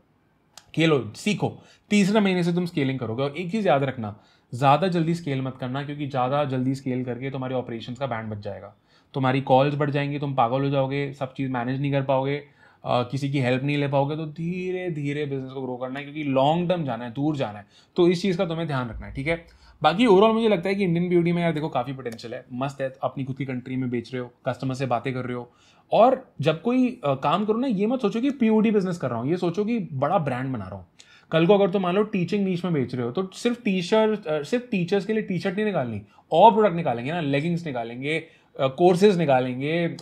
खेलो, सीखो। तीसरे महीने से तुम स्केलिंग करोगे और एक चीज़ याद रखना ज़्यादा जल्दी स्केल मत करना, क्योंकि ज़्यादा जल्दी स्केल करके तुम्हारे ऑपरेशन का बैंड बच जाएगा। तुम्हारी कॉल्स बढ़ जाएँगी, तुम पागल हो जाओगे, सब चीज़ मैनेज नहीं कर पाओगे किसी की हेल्प नहीं ले पाओगे तो धीरे धीरे बिज़नेस को ग्रो करना है, क्योंकि लॉन्ग टर्म जाना है, दूर जाना है। तो इस चीज़ का तुम्हें ध्यान रखना है, ठीक है? बाकी ओवरऑल मुझे लगता है कि इंडियन ब्यूटी में यार देखो काफ़ी पोटेंशियल है, मस्त है, अपनी खुद की कंट्री में बेच रहे हो कस्टमर से बातें कर रहे हो। और जब कोई काम करो ना, ये मत सोचो कि पीओडी बिज़नेस कर रहा हूँ, ये सोचो कि बड़ा ब्रांड बना रहा हूँ। कल को अगर तुम मान लो टीचिंग नीच में बेच रहे हो तो सिर्फ़ टीचर सिर्फ़ टीचर्स के लिए टी शर्ट नहीं निकालनी, और प्रोडक्ट निकालेंगे ना लेगिंग्स निकालेंगे कोर्सेज निकालेंगे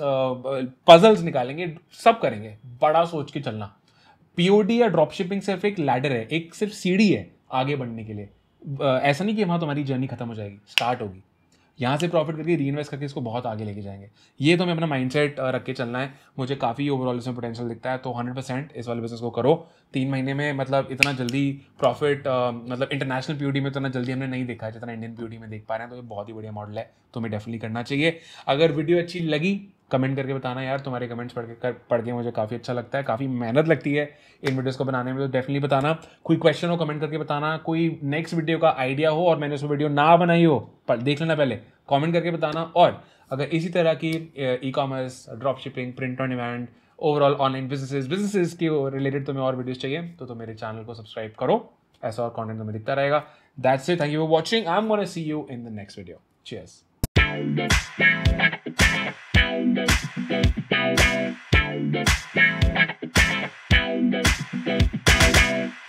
पजल्स निकालेंगे, सब करेंगे, बड़ा सोच के चलना। पीओडी या ड्रॉप शिपिंग सिर्फ़ एक लैडर है, एक सिर्फ़ सीढ़ी है आगे बढ़ने के लिए। ऐसा नहीं कि वहाँ तुम्हारी जर्नी खत्म हो जाएगी स्टार्ट होगी। यहाँ से प्रॉफिट करके री इन्वेस्ट करके इसको बहुत आगे लेके जाएँगे। ये तो मैं अपना माइंड सेट रख के चलना है। मुझे काफ़ी ओवरऑल इसमें पोटेंशियल दिखता है तो हंड्रेड परसेंट इस वाले बिज़नेस को करो। तीन महीने में मतलब इतना जल्दी प्रॉफिट मतलब इंटरनेशनल पीयूडी में इतना जल्दी हमने नहीं देखा है जितना इंडियन प्यूटी में देख पा रहे हैं तो ये बहुत ही बढ़िया मॉडल है तो हमें डेफिनेटली करना चाहिए। अगर वीडियो अच्छी लगी कमेंट करके बताना यार तुम्हारे कमेंट्स पढ़ के कर पढ़ के मुझे काफ़ी अच्छा लगता है काफ़ी मेहनत लगती है इन वीडियोस को बनाने में तो डेफिनेटली बताना। कोई क्वेश्चन हो कमेंट करके बताना कोई नेक्स्ट वीडियो का आइडिया हो और मैंने उसमें वीडियो ना बनाई हो पर देख लेना पहले कमेंट करके बताना। और अगर इसी तरह की e commerce drop shipping print on demand overall online businesses businesses के रिलेटेड तुम्हें और वीडियोस चाहिए तो, तो मेरे चैनल को सब्सक्राइब करो ऐसा और कंटेंट तुम्हें दिखता रहेगा। That's it thank you for watching I am gonna see you in the next video cheers Thank you.